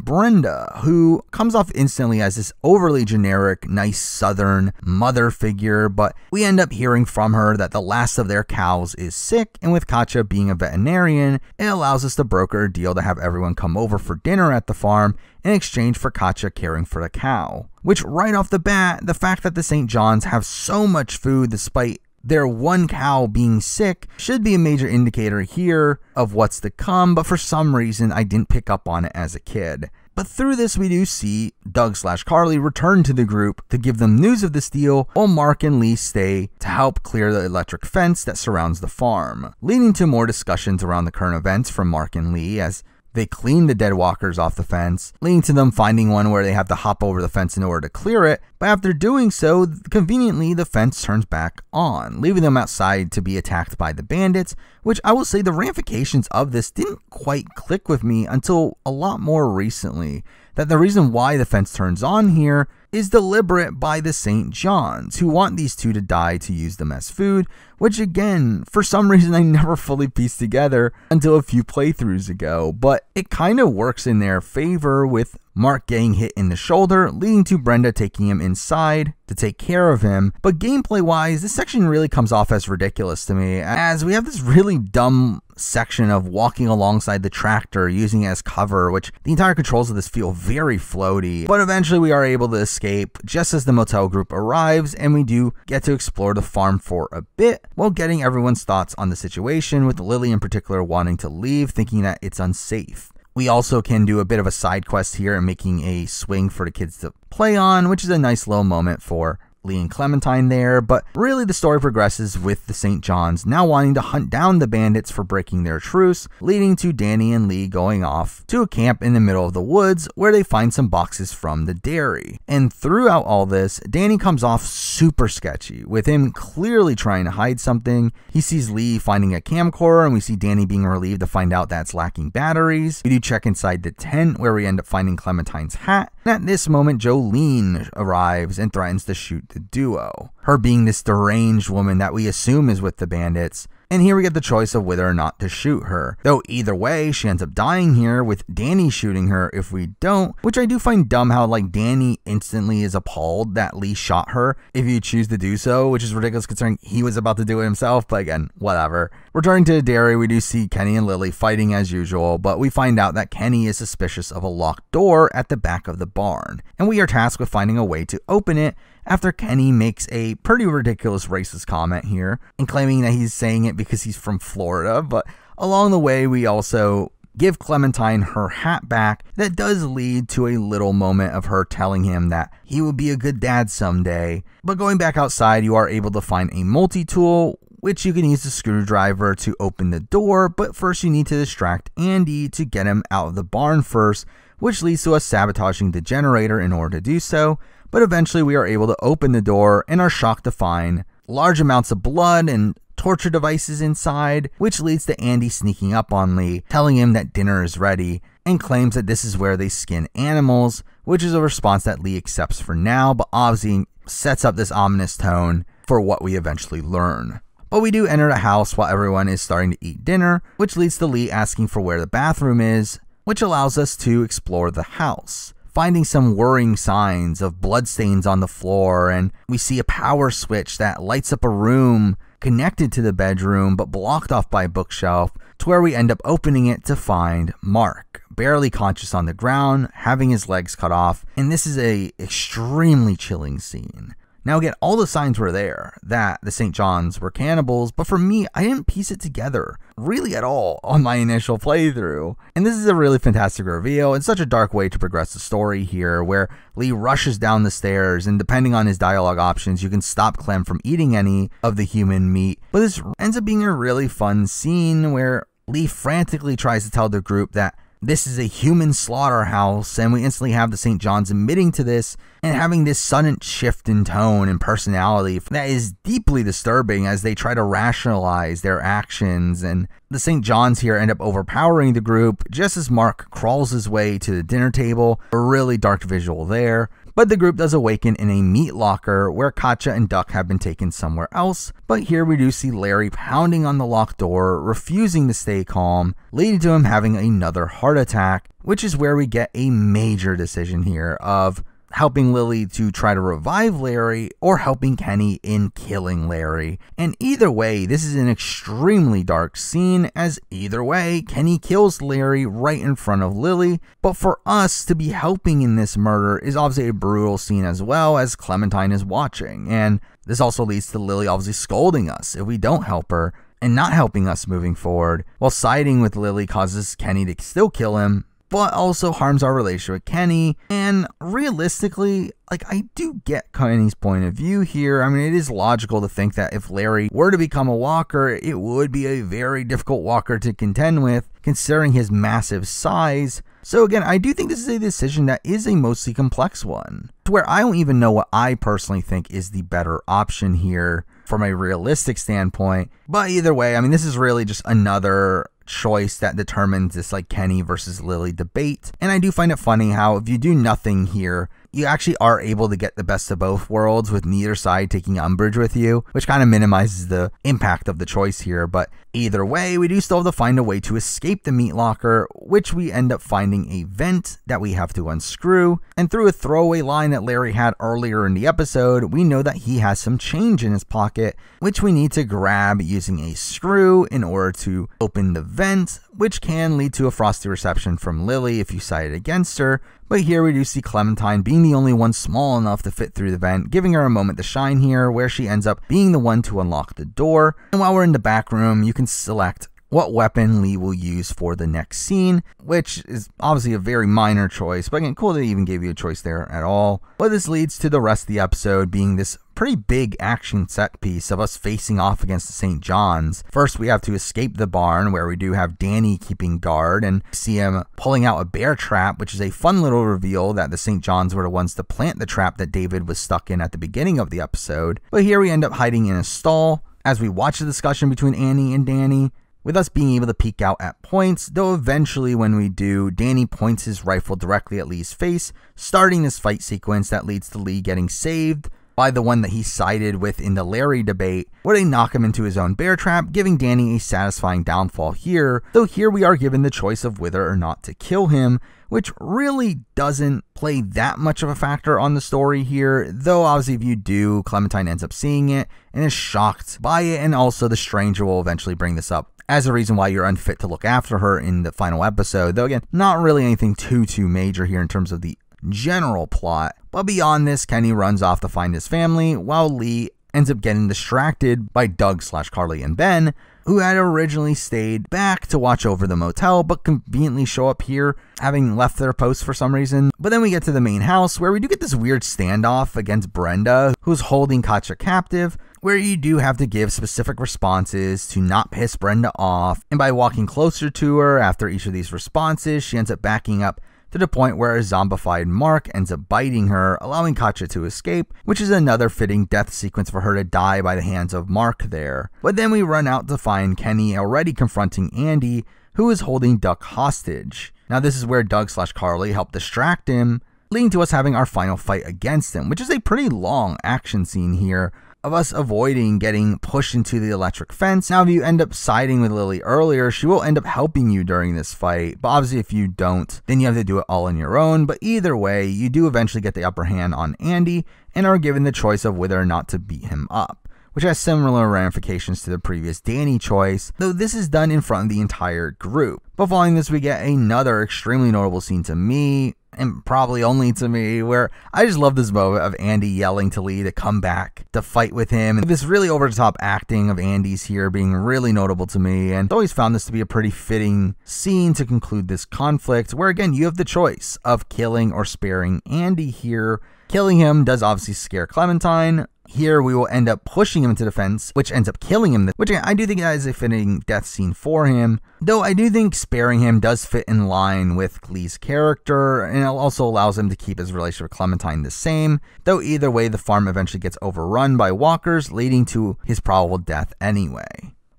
Brenda, who comes off instantly as this overly generic, nice southern mother figure, but we end up hearing from her that the last of their cows is sick, and with Katjaa being a veterinarian, it allows us to broker a deal to have everyone come over for dinner at the farm in exchange for Katjaa caring for the cow. Which, right off the bat, the fact that the St. John's have so much food despite their one cow being sick should be a major indicator here of what's to come, but for some reason I didn't pick up on it as a kid. But through this, we do see Doug slash Carly return to the group to give them news of this deal, while Mark and Lee stay to help clear the electric fence that surrounds the farm, leading to more discussions around the current events from Mark and Lee as they clean the dead walkers off the fence, leading to them finding one where they have to hop over the fence in order to clear it. But after doing so, conveniently, the fence turns back on, leaving them outside to be attacked by the bandits. Which I will say the ramifications of this didn't quite click with me until a lot more recently. That the reason why the fence turns on here is deliberate by the St. John's, who want these two to die to use them as food, which again, for some reason, I never fully pieced together until a few playthroughs ago. But it kind of works in their favor with Mark getting hit in the shoulder, leading to Brenda taking him inside to take care of him. But gameplay wise, this section really comes off as ridiculous to me, as we have this really dumb section of walking alongside the tractor using it as cover, which the entire controls of this feel very floaty. But eventually we are able to escape just as the motel group arrives, and we do get to explore the farm for a bit while getting everyone's thoughts on the situation, with Lily in particular wanting to leave, thinking that it's unsafe. We also can do a bit of a side quest here and making a swing for the kids to play on, which is a nice little moment for Lee and Clementine there, but really the story progresses with the St. John's now wanting to hunt down the bandits for breaking their truce, leading to Danny and Lee going off to a camp in the middle of the woods where they find some boxes from the dairy. And throughout all this, Danny comes off super sketchy, with him clearly trying to hide something. He sees Lee finding a camcorder, and we see Danny being relieved to find out that's lacking batteries. We do check inside the tent where we end up finding Clementine's hat. At this moment, Jolene arrives and threatens to shoot the duo. Her being this deranged woman that we assume is with the bandits, and here we get the choice of whether or not to shoot her. Though either way, she ends up dying here with Danny shooting her if we don't, which I do find dumb how like Danny instantly is appalled that Lee shot her if you choose to do so, which is ridiculous considering he was about to do it himself, but again, whatever. Returning to the dairy, we do see Kenny and Lily fighting as usual, but we find out that Kenny is suspicious of a locked door at the back of the barn, and we are tasked with finding a way to open it after Kenny makes a pretty ridiculous racist comment here and claiming that he's saying it because he's from Florida. But along the way, we also give Clementine her hat back. That does lead to a little moment of her telling him that he will be a good dad someday. But going back outside, you are able to find a multi tool. Which you can use the screwdriver to open the door, but first you need to distract Andy to get him out of the barn first, which leads to us sabotaging the generator in order to do so but eventually we are able to open the door and are shocked to find large amounts of blood and torture devices inside, which leads to Andy sneaking up on Lee, telling him that dinner is ready, and claims that this is where they skin animals, which is a response that Lee accepts for now, but obviously sets up this ominous tone for what we eventually learn. But we do enter the house while everyone is starting to eat dinner, which leads to Lee asking for where the bathroom is, which allows us to explore the house finding some worrying signs of bloodstains on the floor, and we see a power switch that lights up a room connected to the bedroom but blocked off by a bookshelf, to where we end up opening it to find Mark, barely conscious on the ground, having his legs cut off, and this is a extremely chilling scene. Now, again, all the signs were there that the St. John's were cannibals, but for me, I didn't piece it together really at all on my initial playthrough. And this is a really fantastic reveal and such a dark way to progress the story here, where Lee rushes down the stairs, and depending on his dialogue options, you can stop Clem from eating any of the human meat. But this ends up being a really fun scene where Lee frantically tries to tell the group that this is a human slaughterhouse, and we instantly have the St. John's admitting to this and having this sudden shift in tone and personality that is deeply disturbing as they try to rationalize their actions. And the St. John's here end up overpowering the group just as Mark crawls his way to the dinner table. A really dark visual there. But the group does awaken in a meat locker where Katjaa and Duck have been taken somewhere else. But here we do see Larry pounding on the locked door, refusing to stay calm, leading to him having another heart attack, which is where we get a major decision here of helping Lily to try to revive Larry or helping Kenny in killing Larry. And either way, this is an extremely dark scene, as either way, Kenny kills Larry right in front of Lily. But for us to be helping in this murder is obviously a brutal scene as well, as Clementine is watching. And this also leads to Lily obviously scolding us if we don't help her and not helping us moving forward, while siding with Lily causes Kenny to still kill him but also harms our relationship with Kenny. And realistically, like I do get Kenny's point of view here. I mean, it is logical to think that if Larry were to become a walker, it would be a very difficult walker to contend with, considering his massive size. So again, I do think this is a decision that is a mostly complex one, to where I don't even know what I personally think is the better option here from a realistic standpoint. But either way, I mean, this is really just another choice that determines this like Kenny versus Lily debate. And I do find it funny how if you do nothing here, you actually are able to get the best of both worlds with neither side taking umbrage with you, which kind of minimizes the impact of the choice here. But either way, we do still have to find a way to escape the meat locker, which we end up finding a vent that we have to unscrew. And through a throwaway line that Larry had earlier in the episode, we know that he has some change in his pocket, which we need to grab using a screw in order to open the vent, which can lead to a frosty reception from Lily if you side against her. But here we do see Clementine being the only one small enough to fit through the vent, giving her a moment to shine here, where she ends up being the one to unlock the door. And while we're in the back room, you can select what weapon Lee will use for the next scene, which is obviously a very minor choice, but again, cool that they even gave you a choice there at all. But this leads to the rest of the episode being this pretty big action set piece of us facing off against the St. John's. First, we have to escape the barn where we do have Danny keeping guard and see him pulling out a bear trap, which is a fun little reveal that the St. John's were the ones to plant the trap that David was stuck in at the beginning of the episode. But here we end up hiding in a stall. As we watch the discussion between Andy and Danny, with us being able to peek out at points, though eventually when we do, Danny points his rifle directly at Lee's face, starting this fight sequence that leads to Lee getting saved by the one that he sided with in the Larry debate, where they knock him into his own bear trap, giving Danny a satisfying downfall here, though here we are given the choice of whether or not to kill him, which really doesn't play that much of a factor on the story here, though obviously if you do, Clementine ends up seeing it and is shocked by it, and also the stranger will eventually bring this up as a reason why you're unfit to look after her in the final episode. Though again, not really anything too too major here in terms of the general plot. But beyond this, Kenny runs off to find his family, while Lee ends up getting distracted by Doug slash Carly and Ben, who had originally stayed back to watch over the motel, but conveniently show up here, having left their post for some reason. But then we get to the main house, where we do get this weird standoff against Brenda, who's holding Katjaa captive, where you do have to give specific responses to not piss Brenda off. And by walking closer to her after each of these responses, she ends up backing up to the point where a zombified Mark ends up biting her, allowing Katjaa to escape, which is another fitting death sequence for her to die by the hands of Mark there. But then we run out to find Kenny already confronting Andy, who is holding Duck hostage. Now, this is where Doug slash Carly help distract him, leading to us having our final fight against him, which is a pretty long action scene here of us avoiding getting pushed into the electric fence. Now, if you end up siding with Lily earlier, she will end up helping you during this fight. But obviously, if you don't, then you have to do it all on your own. But either way, you do eventually get the upper hand on Andy and are given the choice of whether or not to beat him up. Which has similar ramifications to the previous Danny choice, though this is done in front of the entire group. But following this, we get another extremely notable scene to me, and probably only to me, where I just love this moment of Andy yelling to Lee to come back to fight with him. And this really over the top acting of Andy's here being really notable to me, and I always found this to be a pretty fitting scene to conclude this conflict, where again, you have the choice of killing or sparing Andy here. Killing him does obviously scare Clementine, here we will end up pushing him into the fence, which ends up killing him, which I do think that is a fitting death scene for him. Though I do think sparing him does fit in line with Lee's character, and it also allows him to keep his relationship with Clementine the same. Though either way, the farm eventually gets overrun by walkers, leading to his probable death anyway.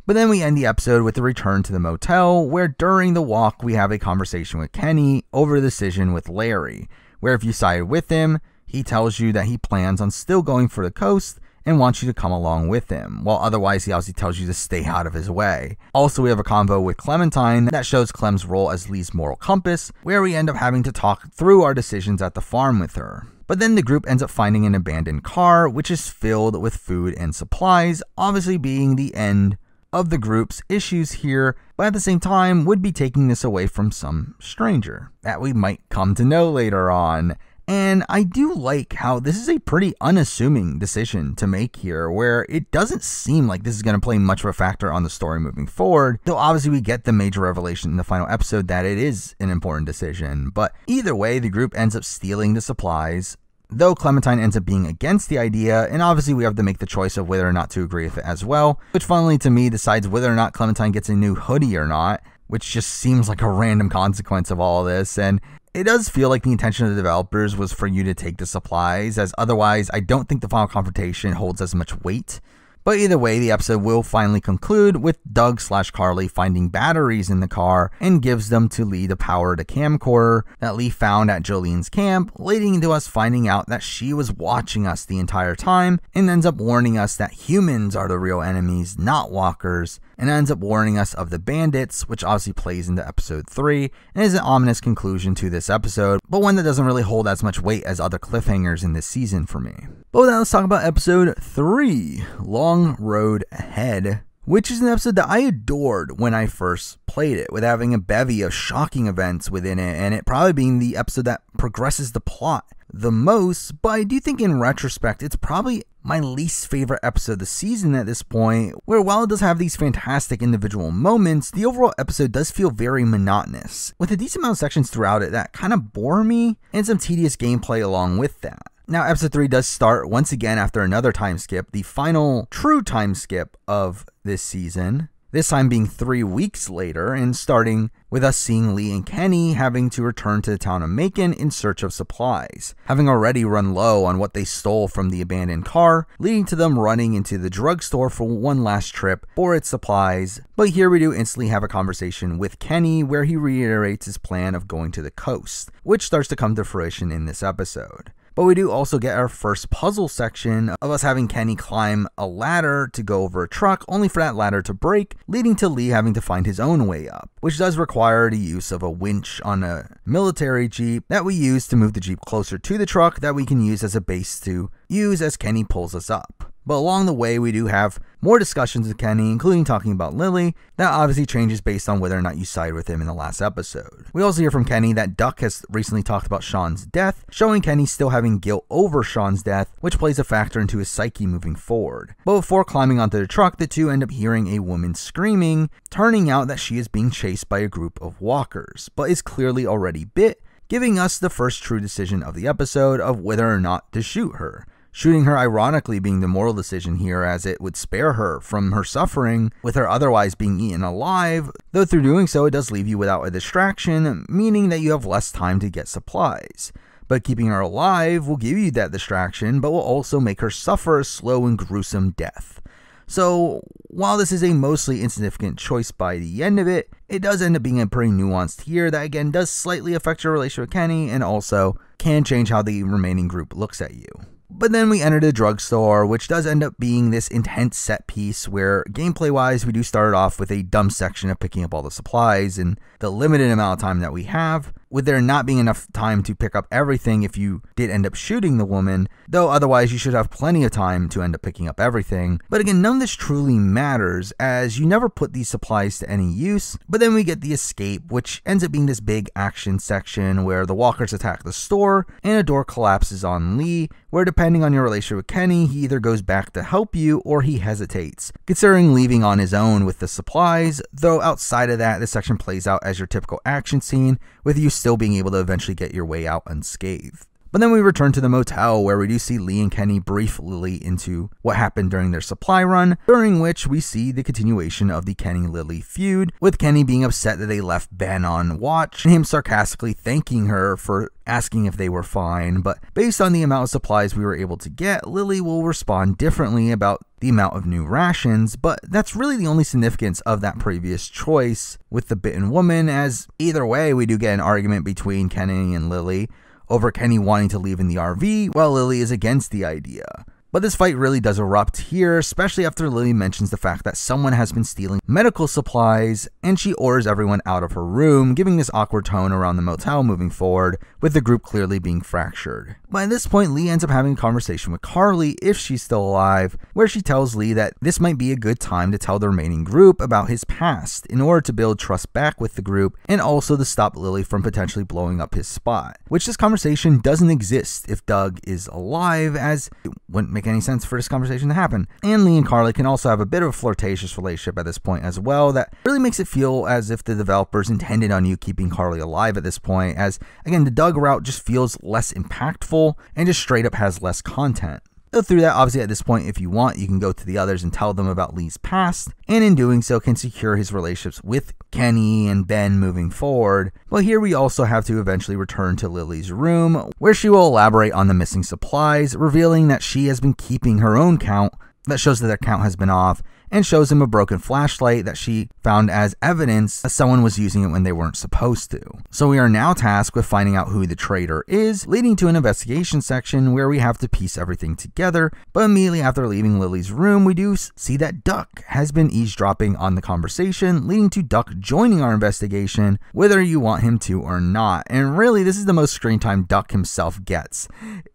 But then we end the episode with a return to the motel, where during the walk we have a conversation with Kenny over the decision with Larry, where if you side with him, he tells you that he plans on still going for the coast and wants you to come along with him, while otherwise he obviously tells you to stay out of his way. Also, we have a convo with Clementine that shows Clem's role as Lee's moral compass, where we end up having to talk through our decisions at the farm with her. But then the group ends up finding an abandoned car, which is filled with food and supplies, obviously being the end of the group's issues here, but at the same time would be taking this away from some stranger that we might come to know later on. And I do like how this is a pretty unassuming decision to make here, where it doesn't seem like this is going to play much of a factor on the story moving forward. Though obviously we get the major revelation in the final episode that it is an important decision. But either way, the group ends up stealing the supplies, though Clementine ends up being against the idea, and obviously we have to make the choice of whether or not to agree with it as well, which funnily to me decides whether or not Clementine gets a new hoodie or not, which just seems like a random consequence of all this. And it does feel like the intention of the developers was for you to take the supplies, as otherwise, I don't think the final confrontation holds as much weight. But either way, the episode will finally conclude with Doug slash Carly finding batteries in the car and gives them to Lee to power the camcorder that Lee found at Jolene's camp, leading to us finding out that she was watching us the entire time and ends up warning us that humans are the real enemies, not walkers, and ends up warning us of the bandits, which obviously plays into episode 3 and is an ominous conclusion to this episode, but one that doesn't really hold as much weight as other cliffhangers in this season for me. But now let's talk about episode 3 Long Road Ahead which is an episode that I adored when I first played it, with having a bevy of shocking events within it, and it probably being the episode that progresses the plot the most. But I do think, in retrospect, it's probably my least favorite episode of the season at this point, where while it does have these fantastic individual moments, the overall episode does feel very monotonous, with a decent amount of sections throughout it that kind of bore me, and some tedious gameplay along with that. Now, episode 3 does start once again after another time skip, the final true time skip of this season, this time being three weeks later, and starting with us seeing Lee and Kenny having to return to the town of Macon in search of supplies, having already run low on what they stole from the abandoned car, leading to them running into the drugstore for one last trip for its supplies. But here we do instantly have a conversation with Kenny where he reiterates his plan of going to the coast, which starts to come to fruition in this episode. But we do also get our first puzzle section of us having Kenny climb a ladder to go over a truck, only for that ladder to break, leading to Lee having to find his own way up, which does require the use of a winch on a military Jeep that we use to move the Jeep closer to the truck that we can use as a base to use as Kenny pulls us up. But along the way, we do have more discussions with Kenny, including talking about Lily. That obviously changes based on whether or not you side with him in the last episode. We also hear from Kenny that Duck has recently talked about Shawn's death, showing Kenny still having guilt over Shawn's death, which plays a factor into his psyche moving forward. But before climbing onto the truck, the two end up hearing a woman screaming, turning out that she is being chased by a group of walkers, but is clearly already bit, giving us the first true decision of the episode of whether or not to shoot her shooting her ironically being the moral decision here as it would spare her from her suffering with her otherwise being eaten alive, though through doing so it does leave you without a distraction, meaning that you have less time to get supplies. But keeping her alive will give you that distraction, but will also make her suffer a slow and gruesome death. So, while this is a mostly insignificant choice by the end of it, it does end up being a pretty nuanced here that again does slightly affect your relationship with Kenny and also can change how the remaining group looks at you. But then we enter the drugstore, which does end up being this intense set piece where, gameplay wise, we do start off with a dumb section of picking up all the supplies in the limited amount of time that we have. With there not being enough time to pick up everything if you did end up shooting the woman, though otherwise you should have plenty of time to end up picking up everything. But again, none of this truly matters as you never put these supplies to any use. But then we get the escape, which ends up being this big action section where the walkers attack the store and a door collapses on Lee, where depending on your relationship with Kenny, he either goes back to help you or he hesitates, considering leaving on his own with the supplies, though outside of that, this section plays out as your typical action scene, with you still being able to eventually get your way out unscathed. But then we return to the motel where we do see Lee and Kenny brief Lily into what happened during their supply run, during which we see the continuation of the Kenny Lily feud, with Kenny being upset that they left Ben on watch, and him sarcastically thanking her for asking if they were fine. But based on the amount of supplies we were able to get, Lily will respond differently about the amount of new rations, but that's really the only significance of that previous choice with the bitten woman, as either way, we do get an argument between Kenny and Lily over Kenny wanting to leave in the RV, while Lily is against the idea. But this fight really does erupt here, especially after Lily mentions the fact that someone has been stealing medical supplies, and she orders everyone out of her room, giving this awkward tone around the motel moving forward, with the group clearly being fractured. At this point, Lee ends up having a conversation with Carly, if she's still alive, where she tells Lee that this might be a good time to tell the remaining group about his past in order to build trust back with the group and also to stop Lily from potentially blowing up his spot. Which this conversation doesn't exist if Doug is alive, as it wouldn't make any sense for this conversation to happen. And Lee and Carly can also have a bit of a flirtatious relationship at this point as well that really makes it feel as if the developers intended on you keeping Carly alive at this point, as again, the Doug route just feels less impactful and just straight up has less content. Though through that, obviously, at this point, if you want, you can go to the others and tell them about Lee's past, and in doing so, can secure his relationships with Kenny and Ben moving forward. But here we also have to eventually return to Lily's room, where she will elaborate on the missing supplies, revealing that she has been keeping her own count that shows that their count has been off and shows him a broken flashlight that she found as evidence that someone was using it when they weren't supposed to. So we are now tasked with finding out who the traitor is, leading to an investigation section where we have to piece everything together. But immediately after leaving Lily's room, we do see that Duck has been eavesdropping on the conversation, leading to Duck joining our investigation, whether you want him to or not. And really, this is the most screen time Duck himself gets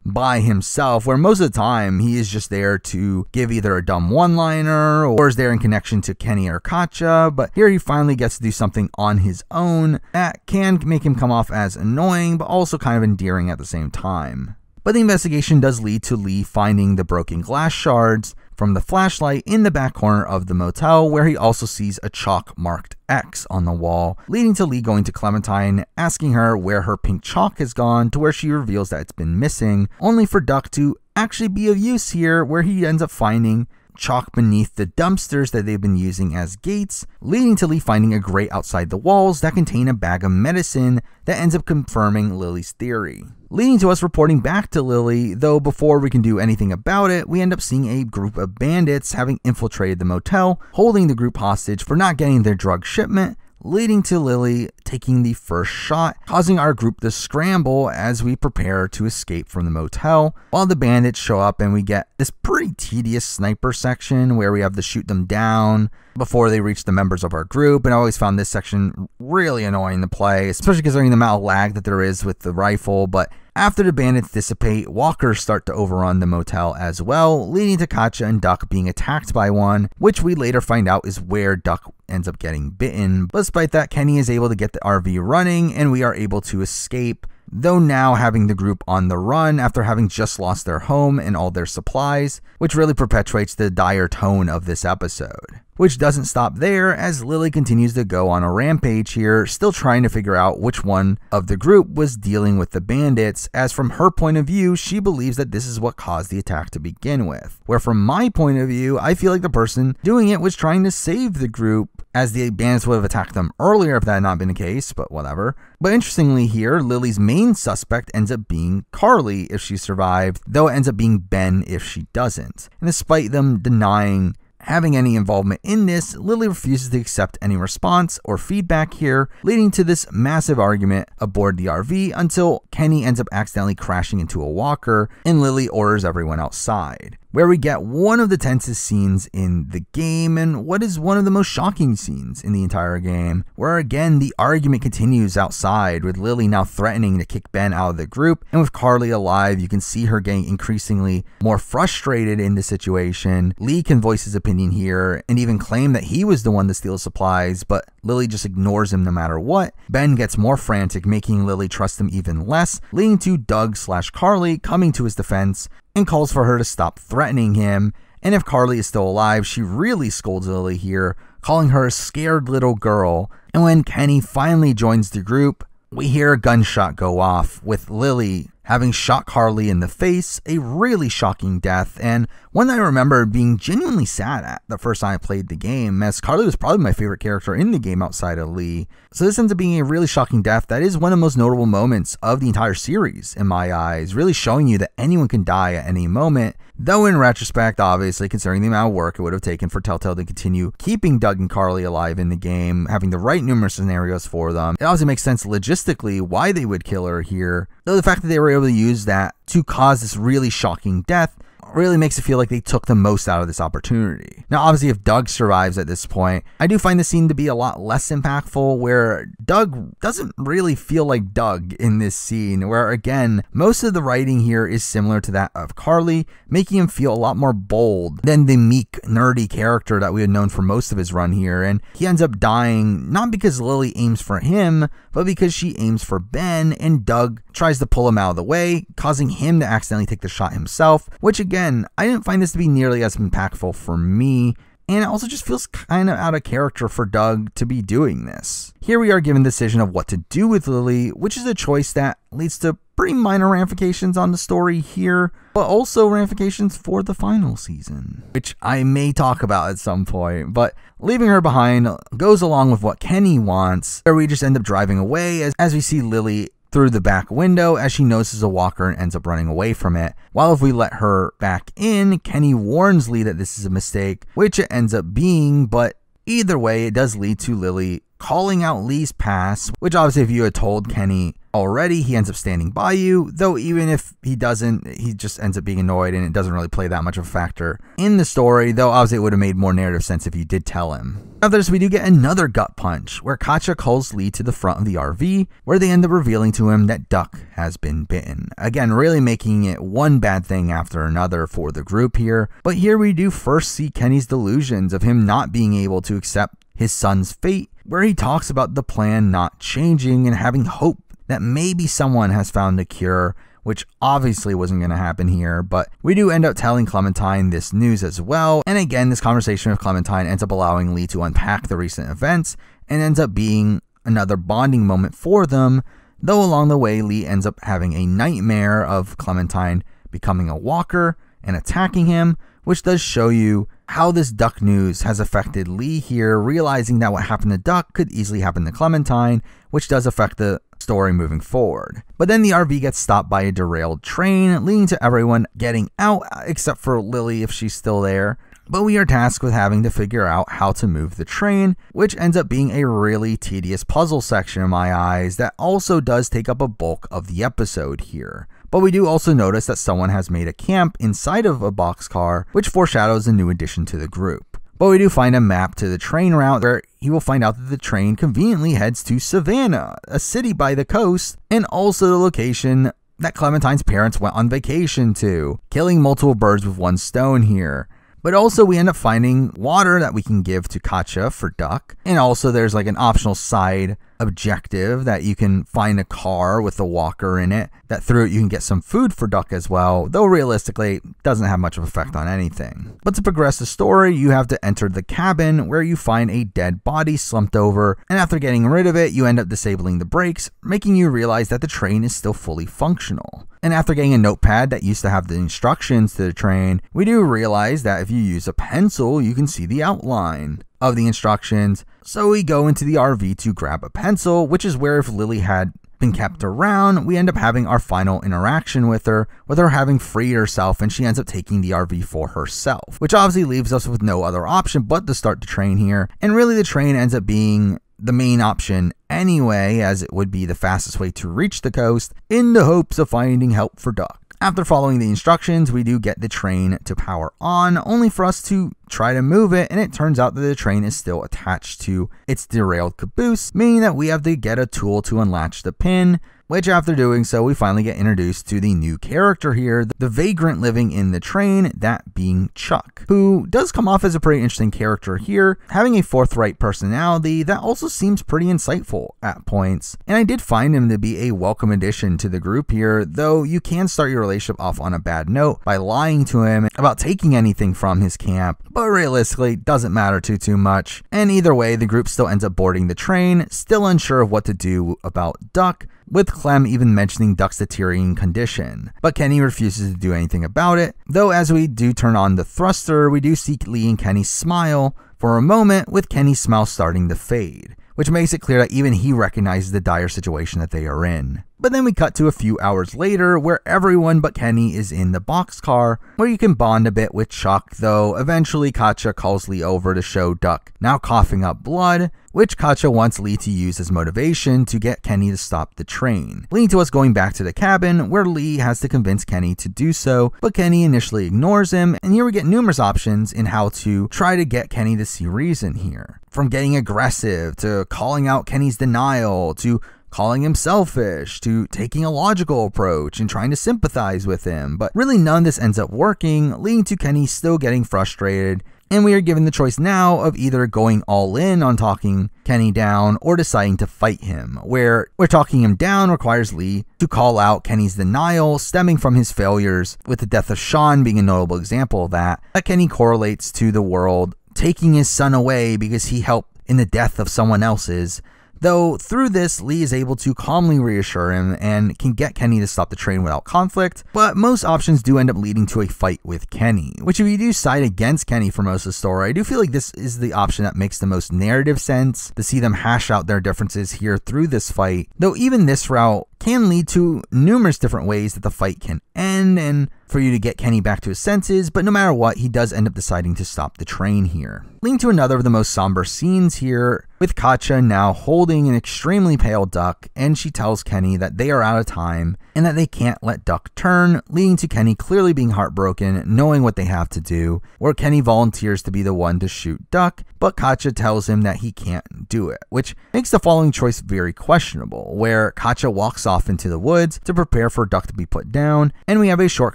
by himself, where most of the time he is just there to give either a dumb one liner or is there in connection to Kenny Katjaa, but here he finally gets to do something on his own that can make him come off as annoying, but also kind of endearing at the same time. But the investigation does lead to Lee finding the broken glass shards from the flashlight in the back corner of the motel, where he also sees a chalk marked X on the wall, leading to Lee going to Clementine, asking her where her pink chalk has gone, to where she reveals that it's been missing, only for Duck to actually be of use here, where he ends up finding chalk beneath the dumpsters that they've been using as gates, leading to Lee finding a grate outside the walls that contain a bag of medicine that ends up confirming Lily's theory. Leading to us reporting back to Lily, though before we can do anything about it, we end up seeing a group of bandits having infiltrated the motel, holding the group hostage for not getting their drug shipment, leading to Lily taking the first shot, causing our group to scramble as we prepare to escape from the motel. While the bandits show up and we get this pretty tedious sniper section where we have to shoot them down before they reach the members of our group. And I always found this section really annoying to play, especially considering the amount of lag that there is with the rifle. But after the bandits dissipate, walkers start to overrun the motel as well, leading to Katjaa and Duck being attacked by one, which we later find out is where Duck ends up getting bitten. But despite that, Kenny is able to get the RV running and we are able to escape though now having the group on the run after having just lost their home and all their supplies, which really perpetuates the dire tone of this episode. Which doesn't stop there as Lily continues to go on a rampage here, still trying to figure out which one of the group was dealing with the bandits, as from her point of view, she believes that this is what caused the attack to begin with. Where from my point of view, I feel like the person doing it was trying to save the group as the bandits would have attacked them earlier if that had not been the case, but whatever. But interestingly, here, Lily's main suspect ends up being Carly if she survived, though it ends up being Ben if she doesn't. And despite them denying having any involvement in this, Lily refuses to accept any response or feedback here, leading to this massive argument aboard the RV until Kenny ends up accidentally crashing into a walker and Lily orders everyone outside. Where we get one of the tensest scenes in the game and what is one of the most shocking scenes in the entire game, where again the argument continues outside with Lily now threatening to kick Ben out of the group, and with Carly alive, you can see her getting increasingly more frustrated in the situation. Lee can voice his opinion here and even claim that he was the one to steal supplies, but Lily just ignores him no matter what. Ben gets more frantic, making Lily trust him even less, leading to Doug slash Carly coming to his defense and calls for her to stop threatening him. And if Carly is still alive, she really scolds Lily here, calling her a scared little girl. And when Kenny finally joins the group, we hear a gunshot go off, with Lily having shot Carly in the face, a really shocking death, and one that I remember being genuinely sad at the first time I played the game, as Carly was probably my favorite character in the game outside of Lee. So this ends up being a really shocking death that is one of the most notable moments of the entire series in my eyes, really showing you that anyone can die at any moment. Though in retrospect, obviously, considering the amount of work it would have taken for Telltale to continue keeping Doug and Carly alive in the game, having the right numerous scenarios for them, it obviously makes sense logistically why they would kill her here. Though the fact that they were able to use that to cause this really shocking death really makes it feel like they took the most out of this opportunity. Now, obviously, if Doug survives at this point, I do find the scene to be a lot less impactful, where Doug doesn't really feel like Doug in this scene, where again, most of the writing here is similar to that of Carly, making him feel a lot more bold than the meek, nerdy character that we had known for most of his run here. And he ends up dying not because Lily aims for him, but because she aims for Ben, and Doug tries to pull him out of the way, causing him to accidentally take the shot himself, which again, I didn't find this to be nearly as impactful for me. And it also just feels kind of out of character for Doug to be doing this. Here we are given the decision of what to do with Lily, which is a choice that leads to pretty minor ramifications on the story here, but also ramifications for the final season, which I may talk about at some point. But leaving her behind goes along with what Kenny wants, where we just end up driving away as, as we see Lily through the back window as she notices a walker and ends up running away from it. While if we let her back in, Kenny warns Lee that this is a mistake, which it ends up being, but either way, it does lead to Lily calling out Lee's pass, which obviously, if you had told Kenny already, he ends up standing by you. Though, even if he doesn't, he just ends up being annoyed and it doesn't really play that much of a factor in the story. Though, obviously, it would have made more narrative sense if you did tell him. After this, we do get another gut punch where Katjaa calls Lee to the front of the RV, where they end up revealing to him that Duck has been bitten. Again, really making it one bad thing after another for the group here. But here we do first see Kenny's delusions of him not being able to accept his son's fate, where he talks about the plan not changing and having hope that maybe someone has found a cure, which obviously wasn't going to happen here, but we do end up telling Clementine this news as well. And again, this conversation with Clementine ends up allowing Lee to unpack the recent events and ends up being another bonding moment for them. Though along the way, Lee ends up having a nightmare of Clementine becoming a walker and attacking him, which does show you how this Duck news has affected Lee here, realizing that what happened to Duck could easily happen to Clementine, which does affect the story moving forward. But then the RV gets stopped by a derailed train, leading to everyone getting out uh, except for Lily if she's still there. But we are tasked with having to figure out how to move the train, which ends up being a really tedious puzzle section in my eyes that also does take up a bulk of the episode here. But we do also notice that someone has made a camp inside of a boxcar, which foreshadows a new addition to the group. But we do find a map to the train route where he will find out that the train conveniently heads to Savannah, a city by the coast, and also the location that Clementine's parents went on vacation to, killing multiple birds with one stone here. But also, we end up finding water that we can give to Katjaa for Duck. And also, there's like an optional side objective that you can find a car with a walker in it that through it you can get some food for duck as well though realistically doesn't have much of effect on anything. But to progress the story you have to enter the cabin where you find a dead body slumped over. And after getting rid of it you end up disabling the brakes making you realize that the train is still fully functional and after getting a notepad that used to have the instructions to the train, we do realize that if you use a pencil, you can see the outline of the instructions. So we go into the RV to grab a pencil, which is where if Lily had been kept around, we end up having our final interaction with her, with her having freed herself and she ends up taking the RV for herself, which obviously leaves us with no other option but to start the train here. And really, the train ends up being the main option anyway, as it would be the fastest way to reach the coast, in the hopes of finding help for Duck. After following the instructions, we do get the train to power on, only for us to try to move it, and it turns out that the train is still attached to its derailed caboose, meaning that we have to get a tool to unlatch the pin, which after doing so, we finally get introduced to the new character here, the vagrant living in the train, that being Chuck, who does come off as a pretty interesting character here, having a forthright personality that also seems pretty insightful at points. And I did find him to be a welcome addition to the group here, though you can start your relationship off on a bad note by lying to him about taking anything from his camp, but realistically doesn't matter too too much. And either way, the group still ends up boarding the train, still unsure of what to do about Duck, with Clem even mentioning Duck's deteriorating condition. But Kenny refuses to do anything about it, though as we do turn on the thruster, we do see Lee and Kenny smile for a moment, with Kenny's smile starting to fade, which makes it clear that even he recognizes the dire situation that they are in. But then we cut to a few hours later where everyone but Kenny is in the boxcar, where you can bond a bit with Chuck, though eventually Katjaa calls Lee over to show Duck, now coughing up blood, which Katjaa wants Lee to use as motivation to get Kenny to stop the train, leading to us going back to the cabin where Lee has to convince Kenny to do so, but Kenny initially ignores him, and here we get numerous options in how to try to get Kenny to see reason here. From getting aggressive to calling out Kenny's denial to calling him selfish, to taking a logical approach and trying to sympathize with him. But really, none of this ends up working, leading to Kenny still getting frustrated. And we are given the choice now of either going all in on talking Kenny down or deciding to fight him, where where talking him down requires Lee to call out Kenny's denial stemming from his failures, with the death of Shawn being a notable example of that, that Kenny correlates to the world taking his son away because he helped in the death of someone else's, Though through this, Lee is able to calmly reassure him and can get Kenny to stop the train without conflict, but most options do end up leading to a fight with Kenny. Which, if you do side against Kenny for most of the story, I do feel like this is the option that makes the most narrative sense to see them hash out their differences here through this fight. Though, even this route can lead to numerous different ways that the fight can end and for you to get Kenny back to his senses, but no matter what, he does end up deciding to stop the train here. Leading to another of the most somber scenes here, with Katjaa now holding an extremely pale Duck, and she tells Kenny that they are out of time and that they can't let Duck turn, leading to Kenny clearly being heartbroken, knowing what they have to do, where Kenny volunteers to be the one to shoot Duck, but Katjaa tells him that he can't do it, which makes the following choice very questionable, where Katjaa walks off into the woods to prepare for Duck to be put down, and we have a short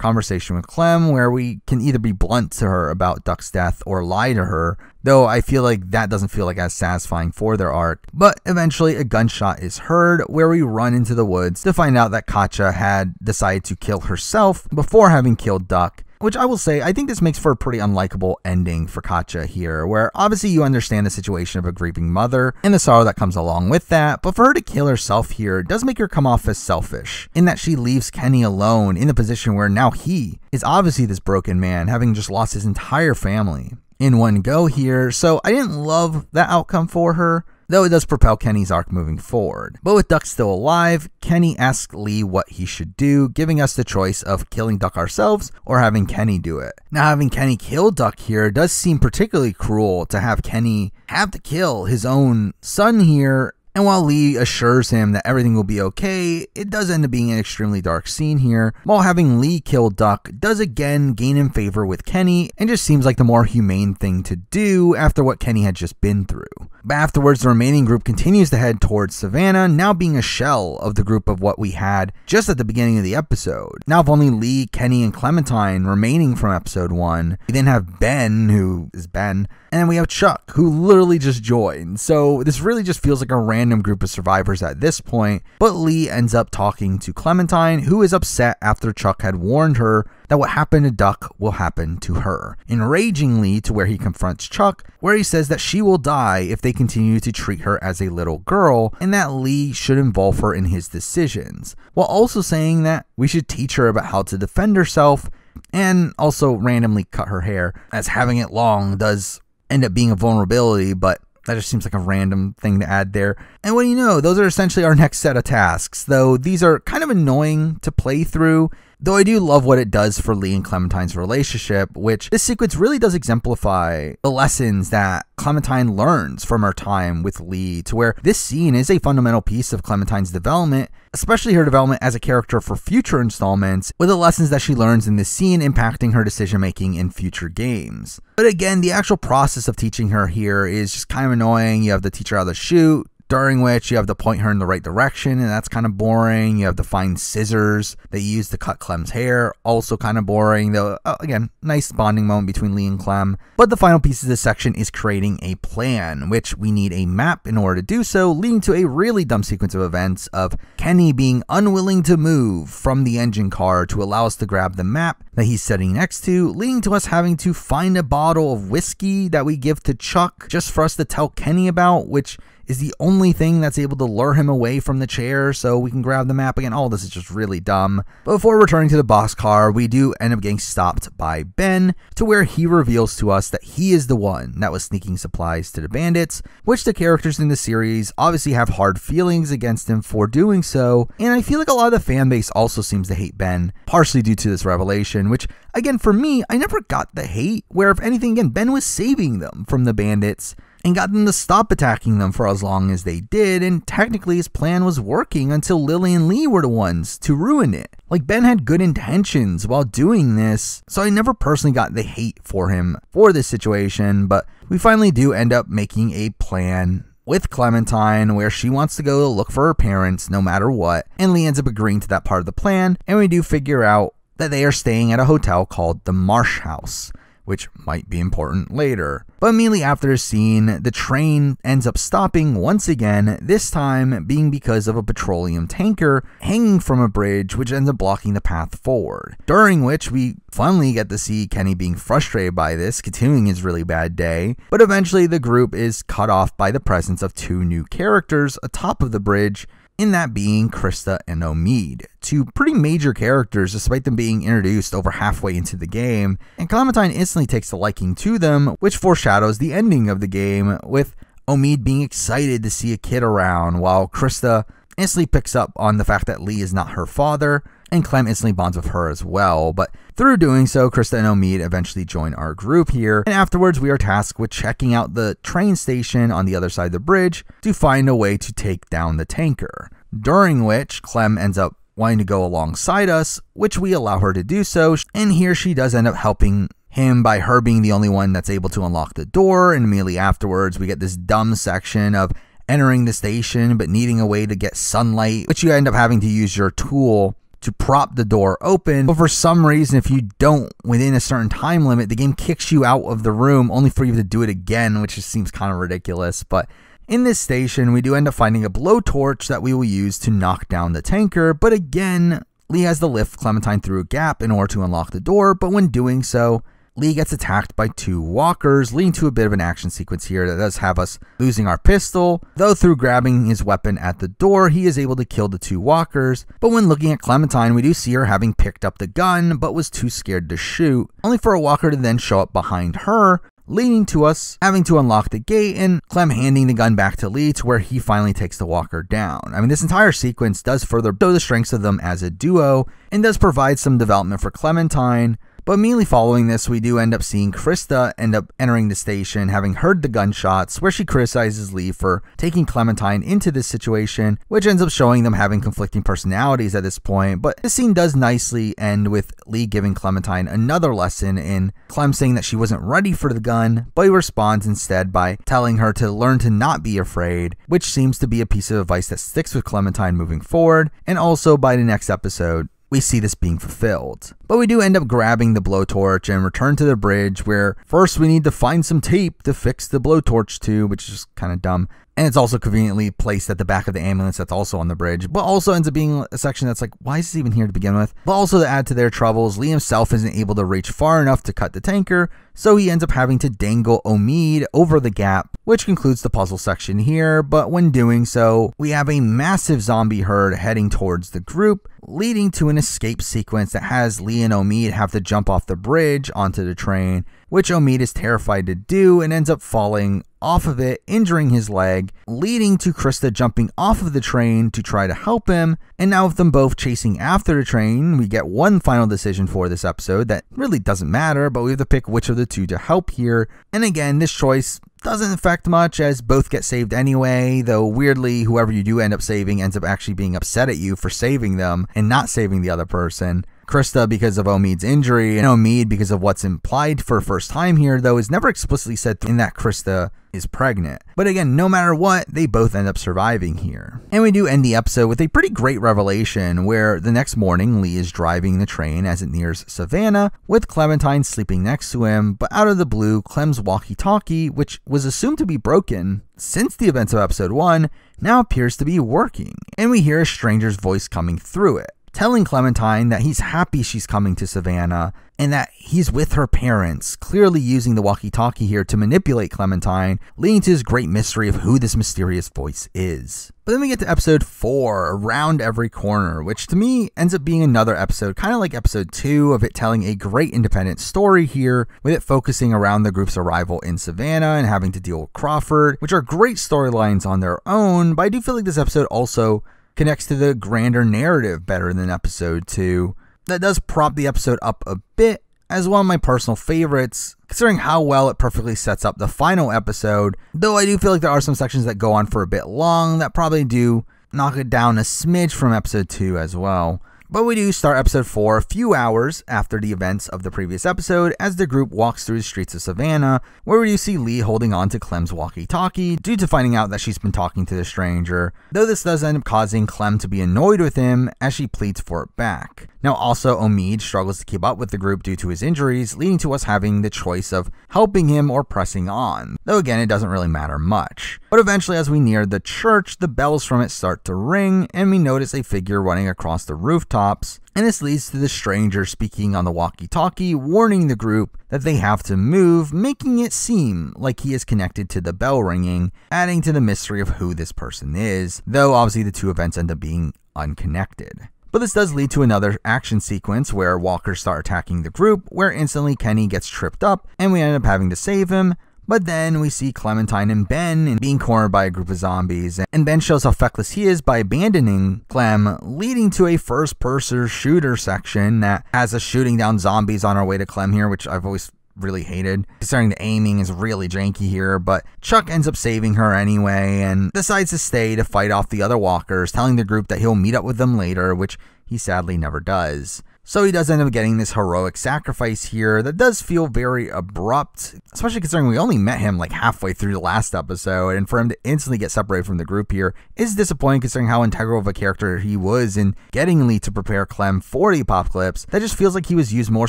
conversation with Clem where we can either be blunt to her about Duck's death or lie to her, though I feel like that doesn't feel like as satisfying for their arc. But eventually a gunshot is heard where we run into the woods to find out that Katjaa had decided to kill herself before having killed Duck which I will say, I think this makes for a pretty unlikable ending for Katjaa here, where obviously you understand the situation of a grieving mother and the sorrow that comes along with that, but for her to kill herself here does make her come off as selfish, in that she leaves Kenny alone in the position where now he is obviously this broken man, having just lost his entire family in one go here, so I didn't love that outcome for her though it does propel Kenny's arc moving forward. But with Duck still alive, Kenny asks Lee what he should do, giving us the choice of killing Duck ourselves or having Kenny do it. Now, having Kenny kill Duck here does seem particularly cruel to have Kenny have to kill his own son here and while Lee assures him that everything will be okay, it does end up being an extremely dark scene here, while having Lee kill Duck does again gain him favor with Kenny and just seems like the more humane thing to do after what Kenny had just been through. But afterwards, the remaining group continues to head towards Savannah, now being a shell of the group of what we had just at the beginning of the episode. Now, if only Lee, Kenny, and Clementine remaining from episode 1, we then have Ben, who is Ben, and then we have Chuck, who literally just joined. So this really just feels like a random group of survivors at this point. But Lee ends up talking to Clementine, who is upset after Chuck had warned her that what happened to Duck will happen to her, enraging Lee to where he confronts Chuck, where he says that she will die if they continue to treat her as a little girl, and that Lee should involve her in his decisions, while also saying that we should teach her about how to defend herself and also randomly cut her hair, as having it long does end up being a vulnerability, but that just seems like a random thing to add there. And what do you know? Those are essentially our next set of tasks, though these are kind of annoying to play through. Though I do love what it does for Lee and Clementine's relationship, which this sequence really does exemplify the lessons that Clementine learns from her time with Lee, to where this scene is a fundamental piece of Clementine's development, especially her development as a character for future installments, with the lessons that she learns in this scene impacting her decision making in future games. But again, the actual process of teaching her here is just kind of annoying. You have to teach her how to shoot, during which you have to point her in the right direction, and that's kind of boring. You have to find scissors that you use to cut Clem's hair, also kind of boring, though, uh, again, nice bonding moment between Lee and Clem. But the final piece of this section is creating a plan, which we need a map in order to do so, leading to a really dumb sequence of events of Kenny being unwilling to move from the engine car to allow us to grab the map that he's sitting next to, leading to us having to find a bottle of whiskey that we give to Chuck just for us to tell Kenny about, which is the only thing that's able to lure him away from the chair so we can grab the map again. All this is just really dumb. Before returning to the boxcar, we do end up getting stopped by Ben to where he reveals to us that he is the one that was sneaking supplies to the bandits, which the characters in the series obviously have hard feelings against him for doing so. And I feel like a lot of the fan base also seems to hate Ben, partially due to this revelation, which again for me, I never got the hate, where if anything again, Ben was saving them from the bandits and got them to stop attacking them for as long as they did, and technically his plan was working until Lily and Lee were the ones to ruin it. Like, Ben had good intentions while doing this, so I never personally got the hate for him for this situation, but we finally do end up making a plan with Clementine where she wants to go look for her parents no matter what, and Lee ends up agreeing to that part of the plan, and we do figure out that they are staying at a hotel called the Marsh House which might be important later. But immediately after the scene, the train ends up stopping once again, this time being because of a petroleum tanker hanging from a bridge, which ends up blocking the path forward. During which we finally get to see Kenny being frustrated by this, continuing his really bad day, but eventually the group is cut off by the presence of two new characters atop of the bridge in that being Christa and Omid, two pretty major characters despite them being introduced over halfway into the game, and Clementine instantly takes a liking to them, which foreshadows the ending of the game, with Omid being excited to see a kid around, while Christa instantly picks up on the fact that Lee is not her father, and Clem instantly bonds with her as well. But through doing so, Christa and Omid eventually join our group here, and afterwards we are tasked with checking out the train station on the other side of the bridge to find a way to take down the tanker. During which, Clem ends up wanting to go alongside us, which we allow her to do so, and here she does end up helping him by her being the only one that's able to unlock the door, and immediately afterwards we get this dumb section of entering the station but needing a way to get sunlight, which you end up having to use your tool to prop the door open. But for some reason, if you don't within a certain time limit, the game kicks you out of the room only for you to do it again, which just seems kind of ridiculous. But in this station, we do end up finding a blowtorch that we will use to knock down the tanker. But again, Lee has to lift Clementine through a gap in order to unlock the door, but when doing so, Lee gets attacked by two walkers, leading to a bit of an action sequence here that does have us losing our pistol. Though through grabbing his weapon at the door, he is able to kill the two walkers. But when looking at Clementine, we do see her having picked up the gun, but was too scared to shoot, only for a walker to then show up behind her, leading to us having to unlock the gate and Clem handing the gun back to Lee to where he finally takes the walker down. I mean, this entire sequence does further show the strengths of them as a duo and does provide some development for Clementine, but immediately following this, we do end up seeing Christa end up entering the station, having heard the gunshots, where she criticizes Lee for taking Clementine into this situation, which ends up showing them having conflicting personalities at this point. But this scene does nicely end with Lee giving Clementine another lesson in Clem saying that she wasn't ready for the gun, but he responds instead by telling her to learn to not be afraid, which seems to be a piece of advice that sticks with Clementine moving forward. And also by the next episode, we see this being fulfilled. But we do end up grabbing the blowtorch and return to the bridge where first we need to find some tape to fix the blowtorch to, which is kind of dumb. And it's also conveniently placed at the back of the ambulance that's also on the bridge, but also ends up being a section that's like, why is this even here to begin with? But also to add to their troubles, Lee himself isn't able to reach far enough to cut the tanker, so he ends up having to dangle Omid over the gap, which concludes the puzzle section here. But when doing so, we have a massive zombie herd heading towards the group, leading to an escape sequence that has Lee and Omid have to jump off the bridge onto the train, which Omid is terrified to do and ends up falling off of it, injuring his leg, leading to Christa jumping off of the train to try to help him. And now, with them both chasing after the train, we get one final decision for this episode that really doesn't matter, but we have to pick which of the two to help here. And again, this choice doesn't affect much as both get saved anyway, though weirdly, whoever you do end up saving ends up actually being upset at you for saving them and not saving the other person. Christa because of Omid's injury, and Omid because of what's implied for first time here, though, is never explicitly said in that Christa is pregnant. But again, no matter what, they both end up surviving here. And we do end the episode with a pretty great revelation where the next morning Lee is driving the train as it nears Savannah with Clementine sleeping next to him, but out of the blue, Clem's walkie talkie, which was assumed to be broken since the events of episode 1, now appears to be working, and we hear a stranger's voice coming through it telling Clementine that he's happy she's coming to Savannah and that he's with her parents, clearly using the walkie talkie here to manipulate Clementine, leading to this great mystery of who this mysterious voice is. But then we get to episode 4, Around Every Corner, which to me ends up being another episode, kind of like episode 2, of it telling a great independent story here, with it focusing around the group's arrival in Savannah and having to deal with Crawford, which are great storylines on their own, but I do feel like this episode also connects to the grander narrative better than episode 2. That does prop the episode up a bit as one of my personal favorites, considering how well it perfectly sets up the final episode, though I do feel like there are some sections that go on for a bit long that probably do knock it down a smidge from episode 2 as well. But we do start episode 4 a few hours after the events of the previous episode as the group walks through the streets of Savannah, where we do see Lee holding on to Clem's walkie talkie due to finding out that she's been talking to the stranger, though this does end up causing Clem to be annoyed with him as she pleads for it back. Now, also, Omid struggles to keep up with the group due to his injuries, leading to us having the choice of helping him or pressing on, though again, it doesn't really matter much. But eventually, as we near the church, the bells from it start to ring, and we notice a figure running across the rooftops, and this leads to the stranger speaking on the walkie talkie, warning the group that they have to move, making it seem like he is connected to the bell ringing, adding to the mystery of who this person is, though obviously the two events end up being unconnected. But this does lead to another action sequence where walkers start attacking the group, where instantly Kenny gets tripped up and we end up having to save him. But then we see Clementine and Ben being cornered by a group of zombies, and Ben shows how feckless he is by abandoning Clem, leading to a first person shooter section that has us shooting down zombies on our way to Clem here, which I've always really hated, considering the aiming is really janky here. But Chuck ends up saving her anyway and decides to stay to fight off the other walkers, telling the group that he'll meet up with them later, which he sadly never does. So he does end up getting this heroic sacrifice here that does feel very abrupt, especially considering we only met him like halfway through the last episode, and for him to instantly get separated from the group here is disappointing considering how integral of a character he was in getting Lee to prepare Clem for the apocalypse. That just feels like he was used more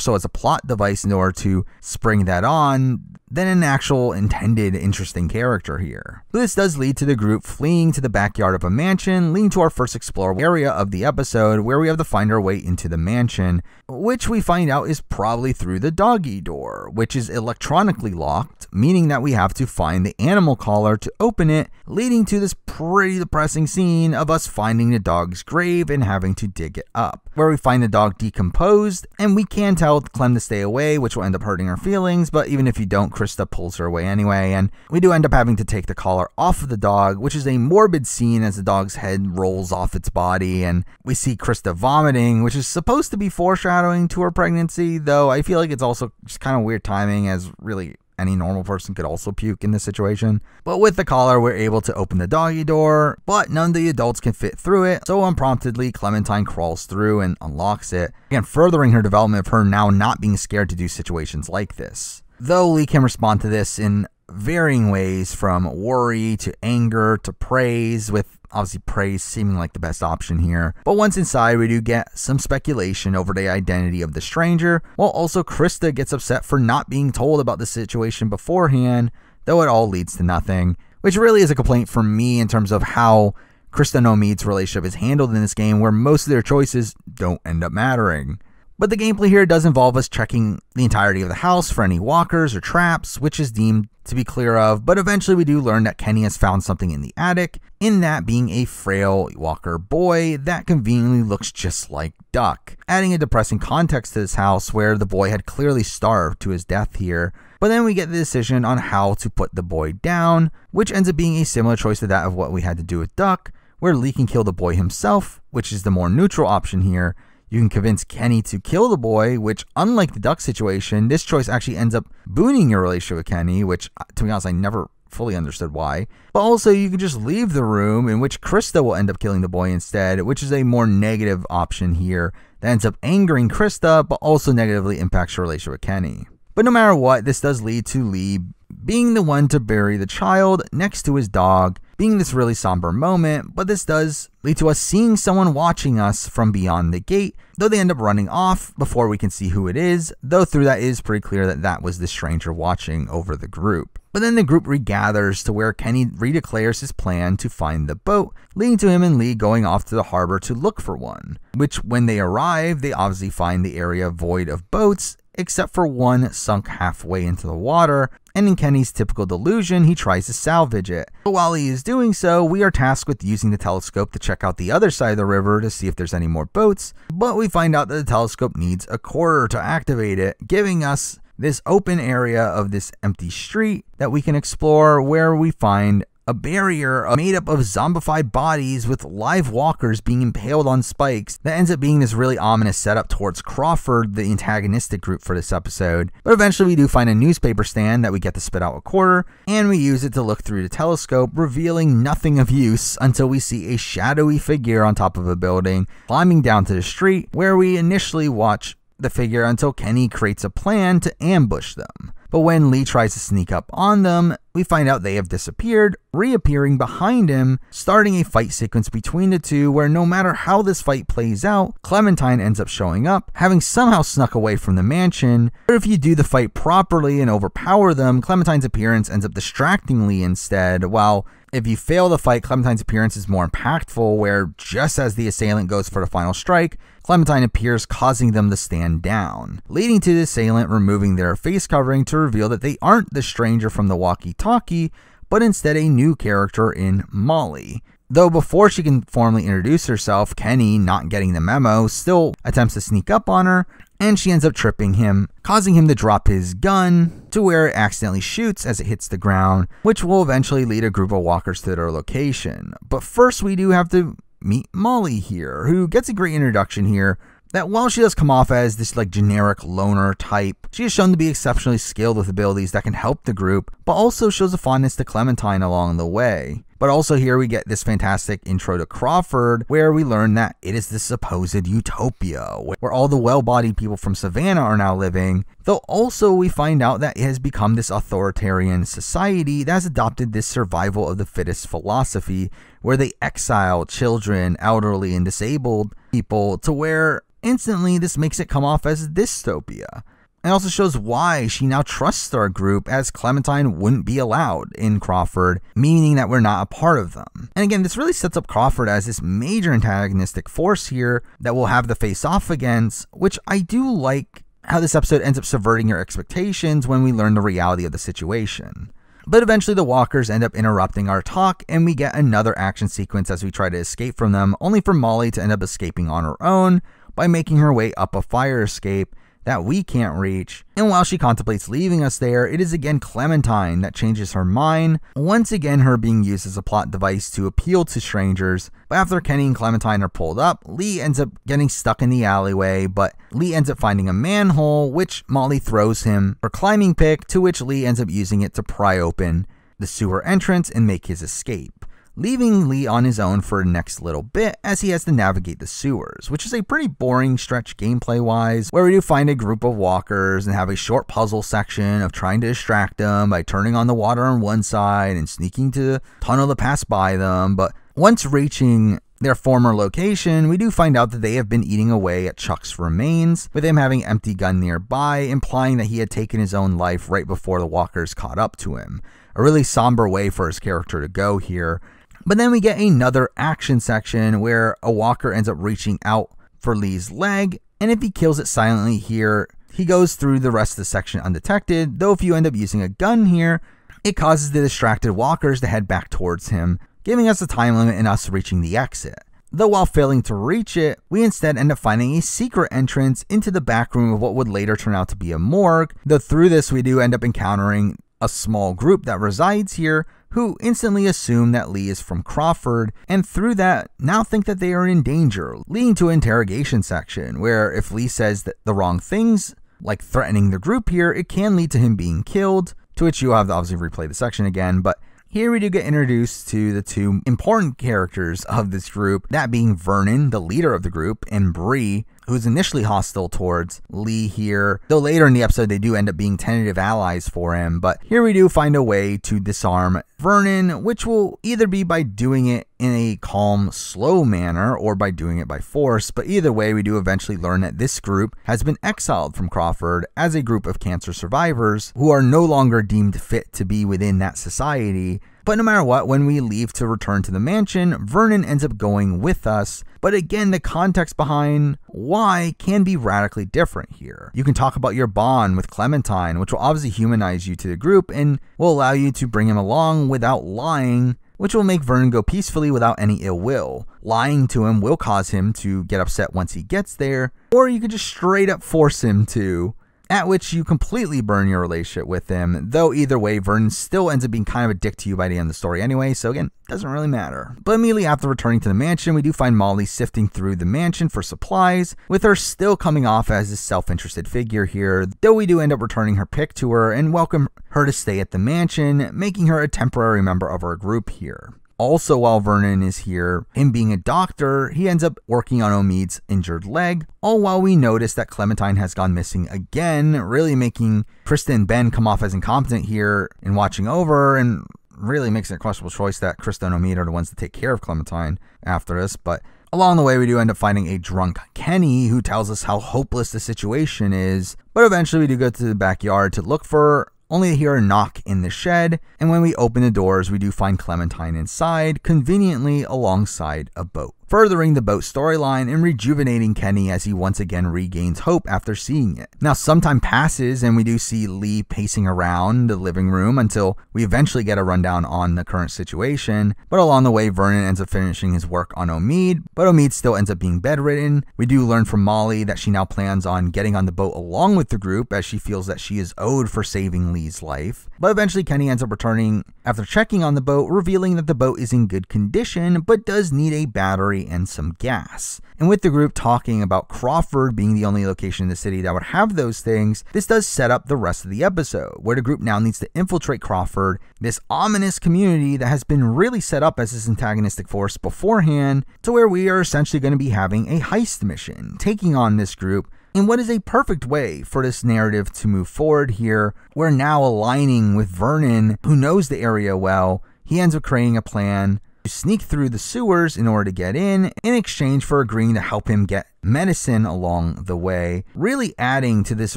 so as a plot device in order to spring that on than an actual intended interesting character here. This does lead to the group fleeing to the backyard of a mansion, leading to our first explore area of the episode where we have to find our way into the mansion, which we find out is probably through the doggy door, which is electronically locked, meaning that we have to find the animal collar to open it, leading to this pretty depressing scene of us finding the dog's grave and having to dig it up, where we find the dog decomposed, and we can tell Clem to stay away, which will end up hurting our feelings, but even if you don't, Christa pulls her away anyway, and we do end up having to take the collar off of the dog, which is a morbid scene as the dog's head rolls off its body, and we see Christa vomiting, which is supposed to be foreshadowing to her pregnancy, though I feel like it's also just kind of weird timing as really any normal person could also puke in this situation. But with the collar, we're able to open the doggy door, but none of the adults can fit through it. So unpromptedly, Clementine crawls through and unlocks it, again, furthering her development of her now not being scared to do situations like this. Though Lee can respond to this in varying ways from worry to anger to praise, with obviously praise seeming like the best option here. But once inside, we do get some speculation over the identity of the stranger, while also Christa gets upset for not being told about the situation beforehand, though it all leads to nothing, which really is a complaint for me in terms of how Christa and Omid's relationship is handled in this game, where most of their choices don't end up mattering. But the gameplay here does involve us checking the entirety of the house for any walkers or traps, which is deemed to be clear of, but eventually we do learn that Kenny has found something in the attic, in that being a frail walker boy that conveniently looks just like Duck, adding a depressing context to this house where the boy had clearly starved to his death here. But then we get the decision on how to put the boy down, which ends up being a similar choice to that of what we had to do with Duck, where Lee can kill the boy himself, which is the more neutral option here, you can convince Kenny to kill the boy, which, unlike the Duck situation, this choice actually ends up booming your relationship with Kenny, which, uh, to be honest, I never fully understood why. But also, you can just leave the room, in which Christa will end up killing the boy instead, which is a more negative option here that ends up angering Christa, but also negatively impacts your relationship with Kenny. But no matter what, this does lead to Lee being the one to bury the child next to his dog, being this really somber moment, but this does lead to us seeing someone watching us from beyond the gate, though they end up running off before we can see who it is, though through that is pretty clear that that was the stranger watching over the group. But then the group regathers to where Kenny redeclares his plan to find the boat, leading to him and Lee going off to the harbor to look for one. Which, when they arrive, they obviously find the area void of boats, except for one sunk halfway into the water, and in Kenny's typical delusion, he tries to salvage it. But while he is doing so, we are tasked with using the telescope to check out the other side of the river to see if there's any more boats, but we find out that the telescope needs a quarter to activate it, giving us this open area of this empty street that we can explore where we find a barrier made up of zombified bodies with live walkers being impaled on spikes that ends up being this really ominous setup towards Crawford, the antagonistic group for this episode. But eventually, we do find a newspaper stand that we get to spit out a quarter, and we use it to look through the telescope, revealing nothing of use until we see a shadowy figure on top of a building climbing down to the street, where we initially watch the figure until Kenny creates a plan to ambush them. But when Lee tries to sneak up on them, we find out they have disappeared, reappearing behind him, starting a fight sequence between the two where no matter how this fight plays out, Clementine ends up showing up, having somehow snuck away from the mansion. But if you do the fight properly and overpower them, Clementine's appearance ends up distracting Lee instead, while if you fail the fight, Clementine's appearance is more impactful, where just as the assailant goes for the final strike, Clementine appears, causing them to stand down, leading to the assailant removing their face covering to reveal that they aren't the stranger from the walkie talkie, but instead a new character in Molly. Though before she can formally introduce herself, Kenny, not getting the memo, still attempts to sneak up on her, and she ends up tripping him, causing him to drop his gun to where it accidentally shoots as it hits the ground, which will eventually lead a group of walkers to their location. But first, we do have to meet Molly here, who gets a great introduction here. That while she does come off as this like generic loner type, she is shown to be exceptionally skilled with abilities that can help the group, but also shows a fondness to Clementine along the way. But also here we get this fantastic intro to Crawford, where we learn that it is the supposed utopia, where all the well-bodied people from Savannah are now living. Though also we find out that it has become this authoritarian society that has adopted this survival of the fittest philosophy, where they exile children, elderly, and disabled people to where instantly this makes it come off as dystopia. It also shows why she now trusts our group as Clementine wouldn't be allowed in Crawford, meaning that we're not a part of them. And again, this really sets up Crawford as this major antagonistic force here that we'll have to face off against, which I do like how this episode ends up subverting your expectations when we learn the reality of the situation. But eventually, the walkers end up interrupting our talk, and we get another action sequence as we try to escape from them, only for Molly to end up escaping on her own by making her way up a fire escape that we can't reach. And while she contemplates leaving us there, it is again Clementine that changes her mind, once again her being used as a plot device to appeal to strangers. But after Kenny and Clementine are pulled up, Lee ends up getting stuck in the alleyway, but Lee ends up finding a manhole, which Molly throws him for climbing pick, to which Lee ends up using it to pry open the sewer entrance and make his escape leaving Lee on his own for the next little bit as he has to navigate the sewers, which is a pretty boring stretch gameplay wise, where we do find a group of walkers and have a short puzzle section of trying to distract them by turning on the water on one side and sneaking to tunnel to pass by them. But once reaching their former location, we do find out that they have been eating away at Chuck's remains, with him having empty gun nearby, implying that he had taken his own life right before the walkers caught up to him. A really somber way for his character to go here, but then we get another action section where a walker ends up reaching out for Lee's leg, and if he kills it silently here, he goes through the rest of the section undetected, though if you end up using a gun here, it causes the distracted walkers to head back towards him, giving us a time limit in us reaching the exit. Though while failing to reach it, we instead end up finding a secret entrance into the back room of what would later turn out to be a morgue, though through this we do end up encountering a small group that resides here who instantly assume that Lee is from Crawford, and through that, now think that they are in danger, leading to an interrogation section where if Lee says the wrong things, like threatening the group here, it can lead to him being killed, to which you have to obviously replay the section again, but here we do get introduced to the two important characters of this group, that being Vernon, the leader of the group, and Brie, who's initially hostile towards Lee here, though later in the episode they do end up being tentative allies for him. But here we do find a way to disarm Vernon, which will either be by doing it in a calm, slow manner or by doing it by force. But either way, we do eventually learn that this group has been exiled from Crawford as a group of cancer survivors who are no longer deemed fit to be within that society. But no matter what, when we leave to return to the mansion, Vernon ends up going with us. But again, the context behind why can be radically different here. You can talk about your bond with Clementine, which will obviously humanize you to the group and will allow you to bring him along without lying which will make Vernon go peacefully without any ill will. Lying to him will cause him to get upset once he gets there, or you could just straight up force him to, at which you completely burn your relationship with him, though either way, Vernon still ends up being kind of a dick to you by the end of the story anyway, so again, doesn't really matter. But immediately after returning to the mansion, we do find Molly sifting through the mansion for supplies, with her still coming off as a self interested figure here, though we do end up returning her pick to her and welcome her to stay at the mansion, making her a temporary member of our group here. Also, while Vernon is here, him being a doctor, he ends up working on Omid's injured leg, all while we notice that Clementine has gone missing again, really making Christa and Ben come off as incompetent here in watching over, and really makes it a questionable choice that Christa and Omid are the ones to take care of Clementine after this. But along the way, we do end up finding a drunk Kenny who tells us how hopeless the situation is. But eventually, we do go to the backyard to look for only to hear a knock in the shed, and when we open the doors, we do find Clementine inside, conveniently alongside a boat furthering the boat storyline and rejuvenating Kenny as he once again regains hope after seeing it. Now, some time passes and we do see Lee pacing around the living room until we eventually get a rundown on the current situation. But along the way, Vernon ends up finishing his work on Omid, but Omid still ends up being bedridden. We do learn from Molly that she now plans on getting on the boat along with the group as she feels that she is owed for saving Lee's life. But eventually, Kenny ends up returning after checking on the boat, revealing that the boat is in good condition but does need a battery and some gas. And with the group talking about Crawford being the only location in the city that would have those things, this does set up the rest of the episode, where the group now needs to infiltrate Crawford, this ominous community that has been really set up as this antagonistic force beforehand, to where we are essentially going to be having a heist mission, taking on this group in what is a perfect way for this narrative to move forward here. We're now aligning with Vernon, who knows the area well. He ends up creating a plan sneak through the sewers in order to get in, in exchange for agreeing to help him get medicine along the way, really adding to this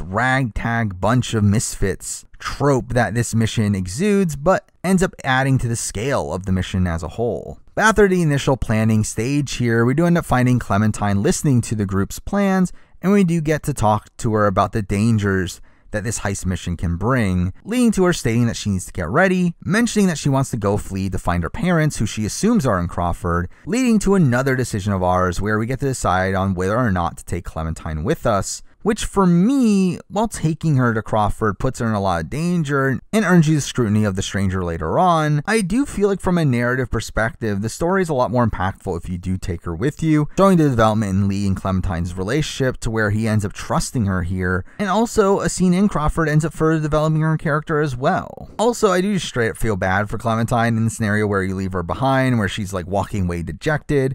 ragtag bunch of misfits trope that this mission exudes, but ends up adding to the scale of the mission as a whole. After the initial planning stage here, we do end up finding Clementine listening to the group's plans, and we do get to talk to her about the dangers that this heist mission can bring, leading to her stating that she needs to get ready, mentioning that she wants to go flee to find her parents, who she assumes are in Crawford, leading to another decision of ours where we get to decide on whether or not to take Clementine with us, which for me, while taking her to Crawford puts her in a lot of danger and earns you the scrutiny of the stranger later on, I do feel like from a narrative perspective, the story is a lot more impactful if you do take her with you, showing the development in Lee and Clementine's relationship to where he ends up trusting her here, and also a scene in Crawford ends up further developing her character as well. Also, I do just straight up feel bad for Clementine in the scenario where you leave her behind, where she's like walking away dejected.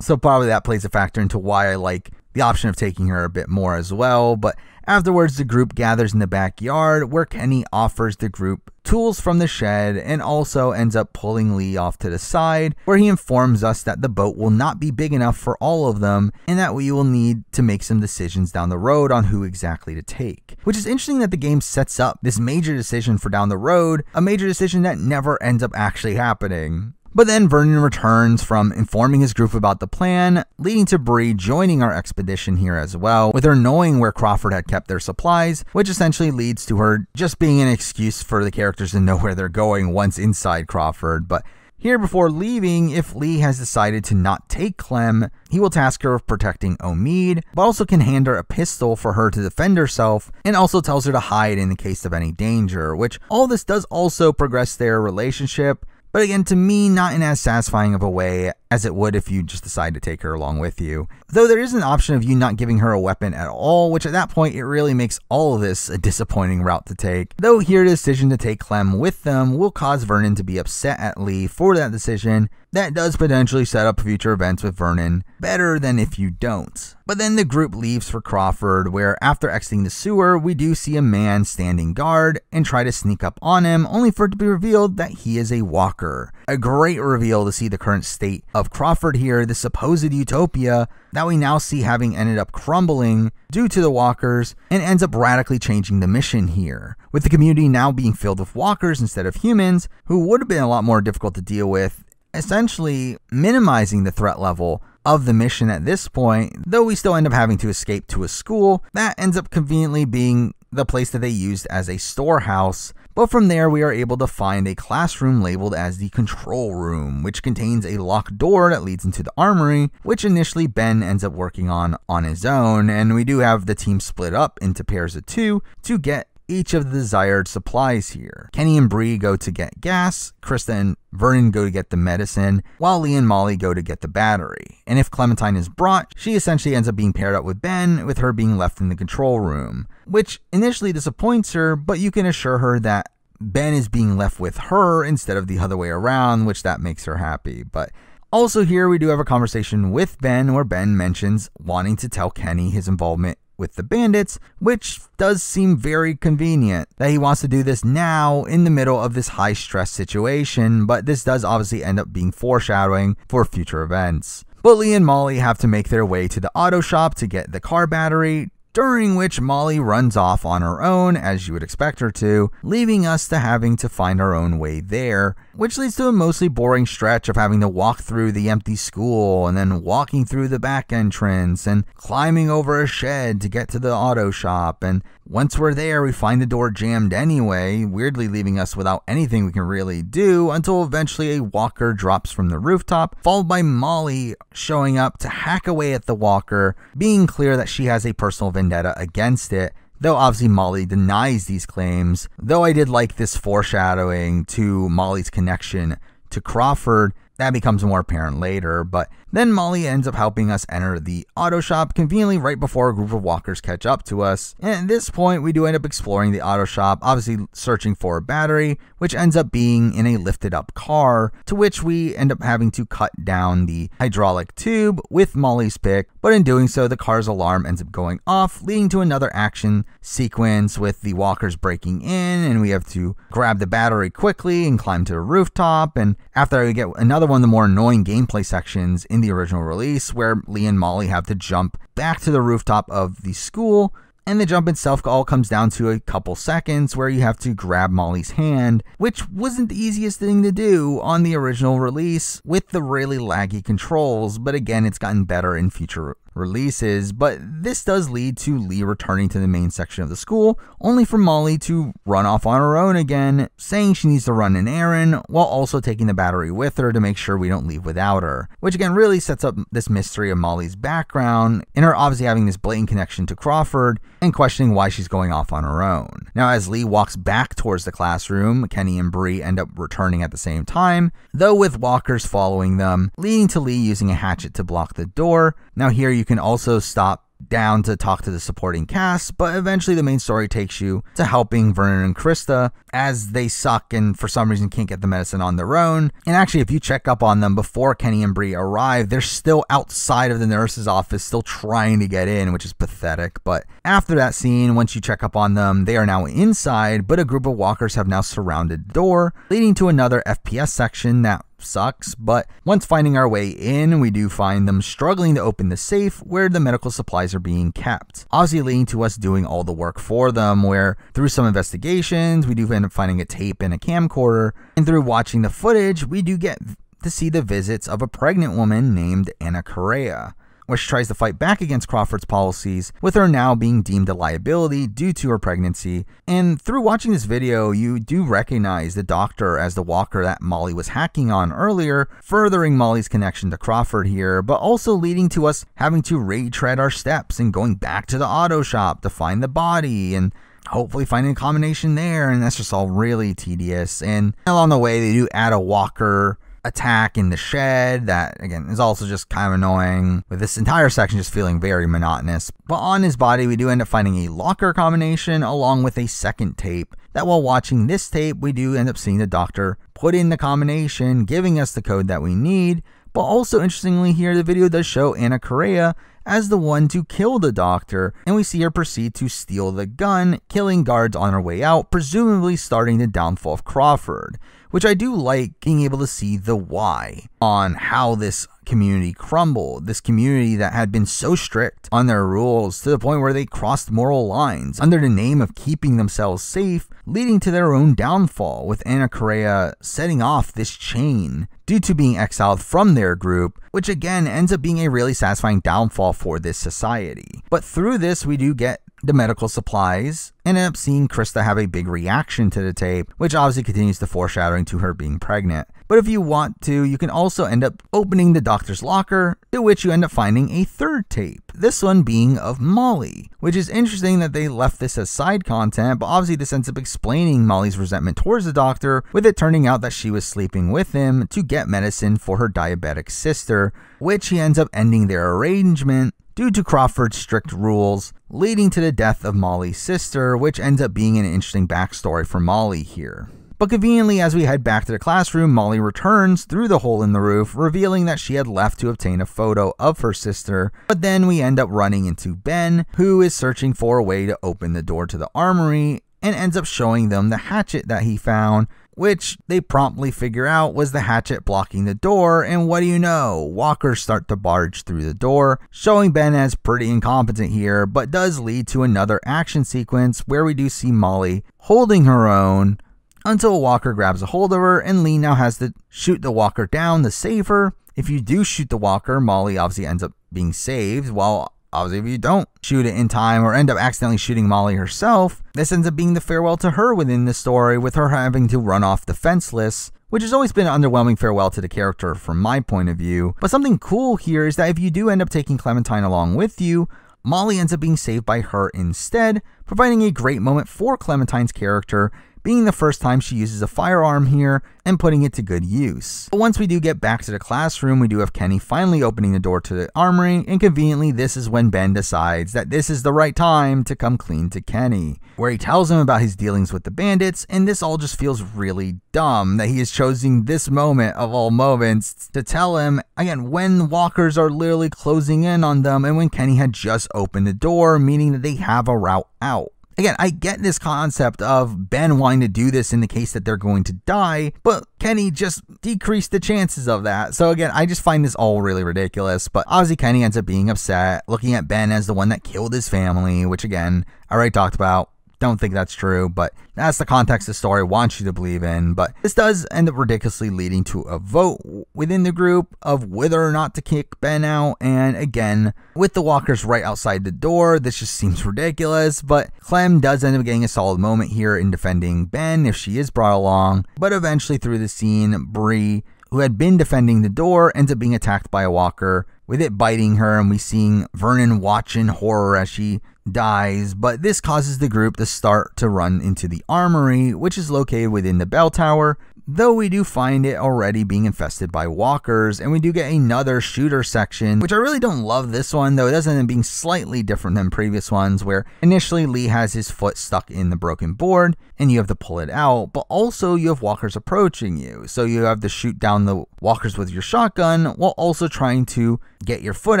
So probably that plays a factor into why I like the option of taking her a bit more as well. But afterwards, the group gathers in the backyard where Kenny offers the group tools from the shed and also ends up pulling Lee off to the side where he informs us that the boat will not be big enough for all of them and that we will need to make some decisions down the road on who exactly to take. Which is interesting that the game sets up this major decision for down the road, a major decision that never ends up actually happening. But then Vernon returns from informing his group about the plan, leading to Brie joining our expedition here as well, with her knowing where Crawford had kept their supplies, which essentially leads to her just being an excuse for the characters to know where they're going once inside Crawford. But here, before leaving, if Lee has decided to not take Clem, he will task her with protecting Omid, but also can hand her a pistol for her to defend herself, and also tells her to hide in the case of any danger, which all this does also progress their relationship, but again, to me, not in as satisfying of a way as it would if you just decide to take her along with you. Though there is an option of you not giving her a weapon at all, which at that point it really makes all of this a disappointing route to take. Though here the decision to take Clem with them will cause Vernon to be upset at Lee for that decision, that does potentially set up future events with Vernon better than if you don't. But then the group leaves for Crawford, where after exiting the sewer, we do see a man standing guard and try to sneak up on him, only for it to be revealed that he is a walker. A great reveal to see the current state of Crawford here, the supposed utopia that we now see having ended up crumbling due to the walkers and ends up radically changing the mission here. With the community now being filled with walkers instead of humans, who would have been a lot more difficult to deal with essentially minimizing the threat level of the mission at this point, though we still end up having to escape to a school that ends up conveniently being the place that they used as a storehouse. But from there, we are able to find a classroom labeled as the control room, which contains a locked door that leads into the armory, which initially Ben ends up working on on his own. And we do have the team split up into pairs of two to get each of the desired supplies here. Kenny and Brie go to get gas, Christa and Vernon go to get the medicine, while Lee and Molly go to get the battery. And if Clementine is brought, she essentially ends up being paired up with Ben, with her being left in the control room, which initially disappoints her, but you can assure her that Ben is being left with her instead of the other way around, which that makes her happy. But also, here we do have a conversation with Ben where Ben mentions wanting to tell Kenny his involvement with the bandits, which does seem very convenient that he wants to do this now in the middle of this high stress situation, but this does obviously end up being foreshadowing for future events. But Lee and Molly have to make their way to the auto shop to get the car battery, during which Molly runs off on her own, as you would expect her to, leaving us to having to find our own way there, which leads to a mostly boring stretch of having to walk through the empty school and then walking through the back entrance and climbing over a shed to get to the auto shop. And once we're there, we find the door jammed anyway, weirdly leaving us without anything we can really do until eventually a walker drops from the rooftop, followed by Molly showing up to hack away at the walker, being clear that she has a personal vendetta against it. Though obviously Molly denies these claims, though I did like this foreshadowing to Molly's connection to Crawford, that becomes more apparent later, but then Molly ends up helping us enter the auto shop conveniently right before a group of walkers catch up to us. And at this point, we do end up exploring the auto shop, obviously searching for a battery, which ends up being in a lifted up car, to which we end up having to cut down the hydraulic tube with Molly's pick. But in doing so, the car's alarm ends up going off, leading to another action sequence with the walkers breaking in, and we have to grab the battery quickly and climb to the rooftop. And after we get another one of the more annoying gameplay sections in the original release, where Lee and Molly have to jump back to the rooftop of the school. And the jump itself all comes down to a couple seconds where you have to grab Molly's hand, which wasn't the easiest thing to do on the original release with the really laggy controls, but again, it's gotten better in future releases, but this does lead to Lee returning to the main section of the school, only for Molly to run off on her own again, saying she needs to run an errand while also taking the battery with her to make sure we don't leave without her. Which again really sets up this mystery of Molly's background and her obviously having this blatant connection to Crawford and questioning why she's going off on her own. Now, as Lee walks back towards the classroom, Kenny and Brie end up returning at the same time, though with walkers following them, leading to Lee using a hatchet to block the door. Now, here you can also stop down to talk to the supporting cast, but eventually the main story takes you to helping Vernon and Christa as they suck and for some reason can't get the medicine on their own. And actually, if you check up on them before Kenny and Brie arrive, they're still outside of the nurse's office, still trying to get in, which is pathetic. But after that scene, once you check up on them, they are now inside, but a group of walkers have now surrounded the door, leading to another FPS section that sucks, but once finding our way in, we do find them struggling to open the safe where the medical supplies are being kept. Obviously, leading to us doing all the work for them, where through some investigations, we do end up finding a tape and a camcorder, and through watching the footage, we do get to see the visits of a pregnant woman named Anna Correa she tries to fight back against Crawford's policies, with her now being deemed a liability due to her pregnancy. And through watching this video, you do recognize the doctor as the walker that Molly was hacking on earlier, furthering Molly's connection to Crawford here, but also leading to us having to retread our steps and going back to the auto shop to find the body and hopefully finding a combination there, and that's just all really tedious. And along the way, they do add a walker attack in the shed that again is also just kind of annoying with this entire section just feeling very monotonous but on his body we do end up finding a locker combination along with a second tape that while watching this tape we do end up seeing the doctor put in the combination giving us the code that we need but also interestingly here the video does show anna correa as the one to kill the doctor, and we see her proceed to steal the gun, killing guards on her way out, presumably starting the downfall of Crawford. Which I do like being able to see the why on how this community crumbled. This community that had been so strict on their rules to the point where they crossed moral lines under the name of keeping themselves safe, leading to their own downfall, with Anna Correa setting off this chain due to being exiled from their group, which again ends up being a really satisfying downfall for this society. But through this, we do get the medical supplies and end up seeing Christa have a big reaction to the tape, which obviously continues the foreshadowing to her being pregnant. But if you want to, you can also end up opening the doctor's locker, to which you end up finding a third tape, this one being of Molly, which is interesting that they left this as side content, but obviously this ends up explaining Molly's resentment towards the doctor, with it turning out that she was sleeping with him to get medicine for her diabetic sister, which he ends up ending their arrangement due to Crawford's strict rules, leading to the death of Molly's sister, which ends up being an interesting backstory for Molly here. But conveniently, as we head back to the classroom, Molly returns through the hole in the roof, revealing that she had left to obtain a photo of her sister. But then we end up running into Ben, who is searching for a way to open the door to the armory and ends up showing them the hatchet that he found, which they promptly figure out was the hatchet blocking the door, and what do you know? Walkers start to barge through the door, showing Ben as pretty incompetent here, but does lead to another action sequence where we do see Molly holding her own until Walker grabs a hold of her, and Lee now has to shoot the Walker down to save her. If you do shoot the Walker, Molly obviously ends up being saved, while Obviously, if you don't shoot it in time or end up accidentally shooting Molly herself, this ends up being the farewell to her within the story, with her having to run off defenseless, which has always been an underwhelming farewell to the character from my point of view. But something cool here is that if you do end up taking Clementine along with you, Molly ends up being saved by her instead, providing a great moment for Clementine's character being the first time she uses a firearm here and putting it to good use. But once we do get back to the classroom, we do have Kenny finally opening the door to the armory, and conveniently, this is when Ben decides that this is the right time to come clean to Kenny, where he tells him about his dealings with the bandits, and this all just feels really dumb that he is choosing this moment of all moments to tell him, again, when walkers are literally closing in on them and when Kenny had just opened the door, meaning that they have a route out. Again, I get this concept of Ben wanting to do this in the case that they're going to die, but Kenny just decreased the chances of that. So again, I just find this all really ridiculous. But obviously, Kenny ends up being upset, looking at Ben as the one that killed his family, which again, I already talked about. Don't think that's true, but that's the context the story wants you to believe in. But this does end up ridiculously leading to a vote within the group of whether or not to kick Ben out. And again, with the walkers right outside the door, this just seems ridiculous. But Clem does end up getting a solid moment here in defending Ben if she is brought along. But eventually, through the scene, Brie who had been defending the door, ends up being attacked by a walker, with it biting her, and we seeing Vernon watch in horror as she dies, but this causes the group to start to run into the armory, which is located within the bell tower, though we do find it already being infested by walkers, and we do get another shooter section, which I really don't love this one, though it does end up being slightly different than previous ones, where initially Lee has his foot stuck in the broken board, and you have to pull it out, but also you have walkers approaching you, so you have to shoot down the walkers with your shotgun, while also trying to get your foot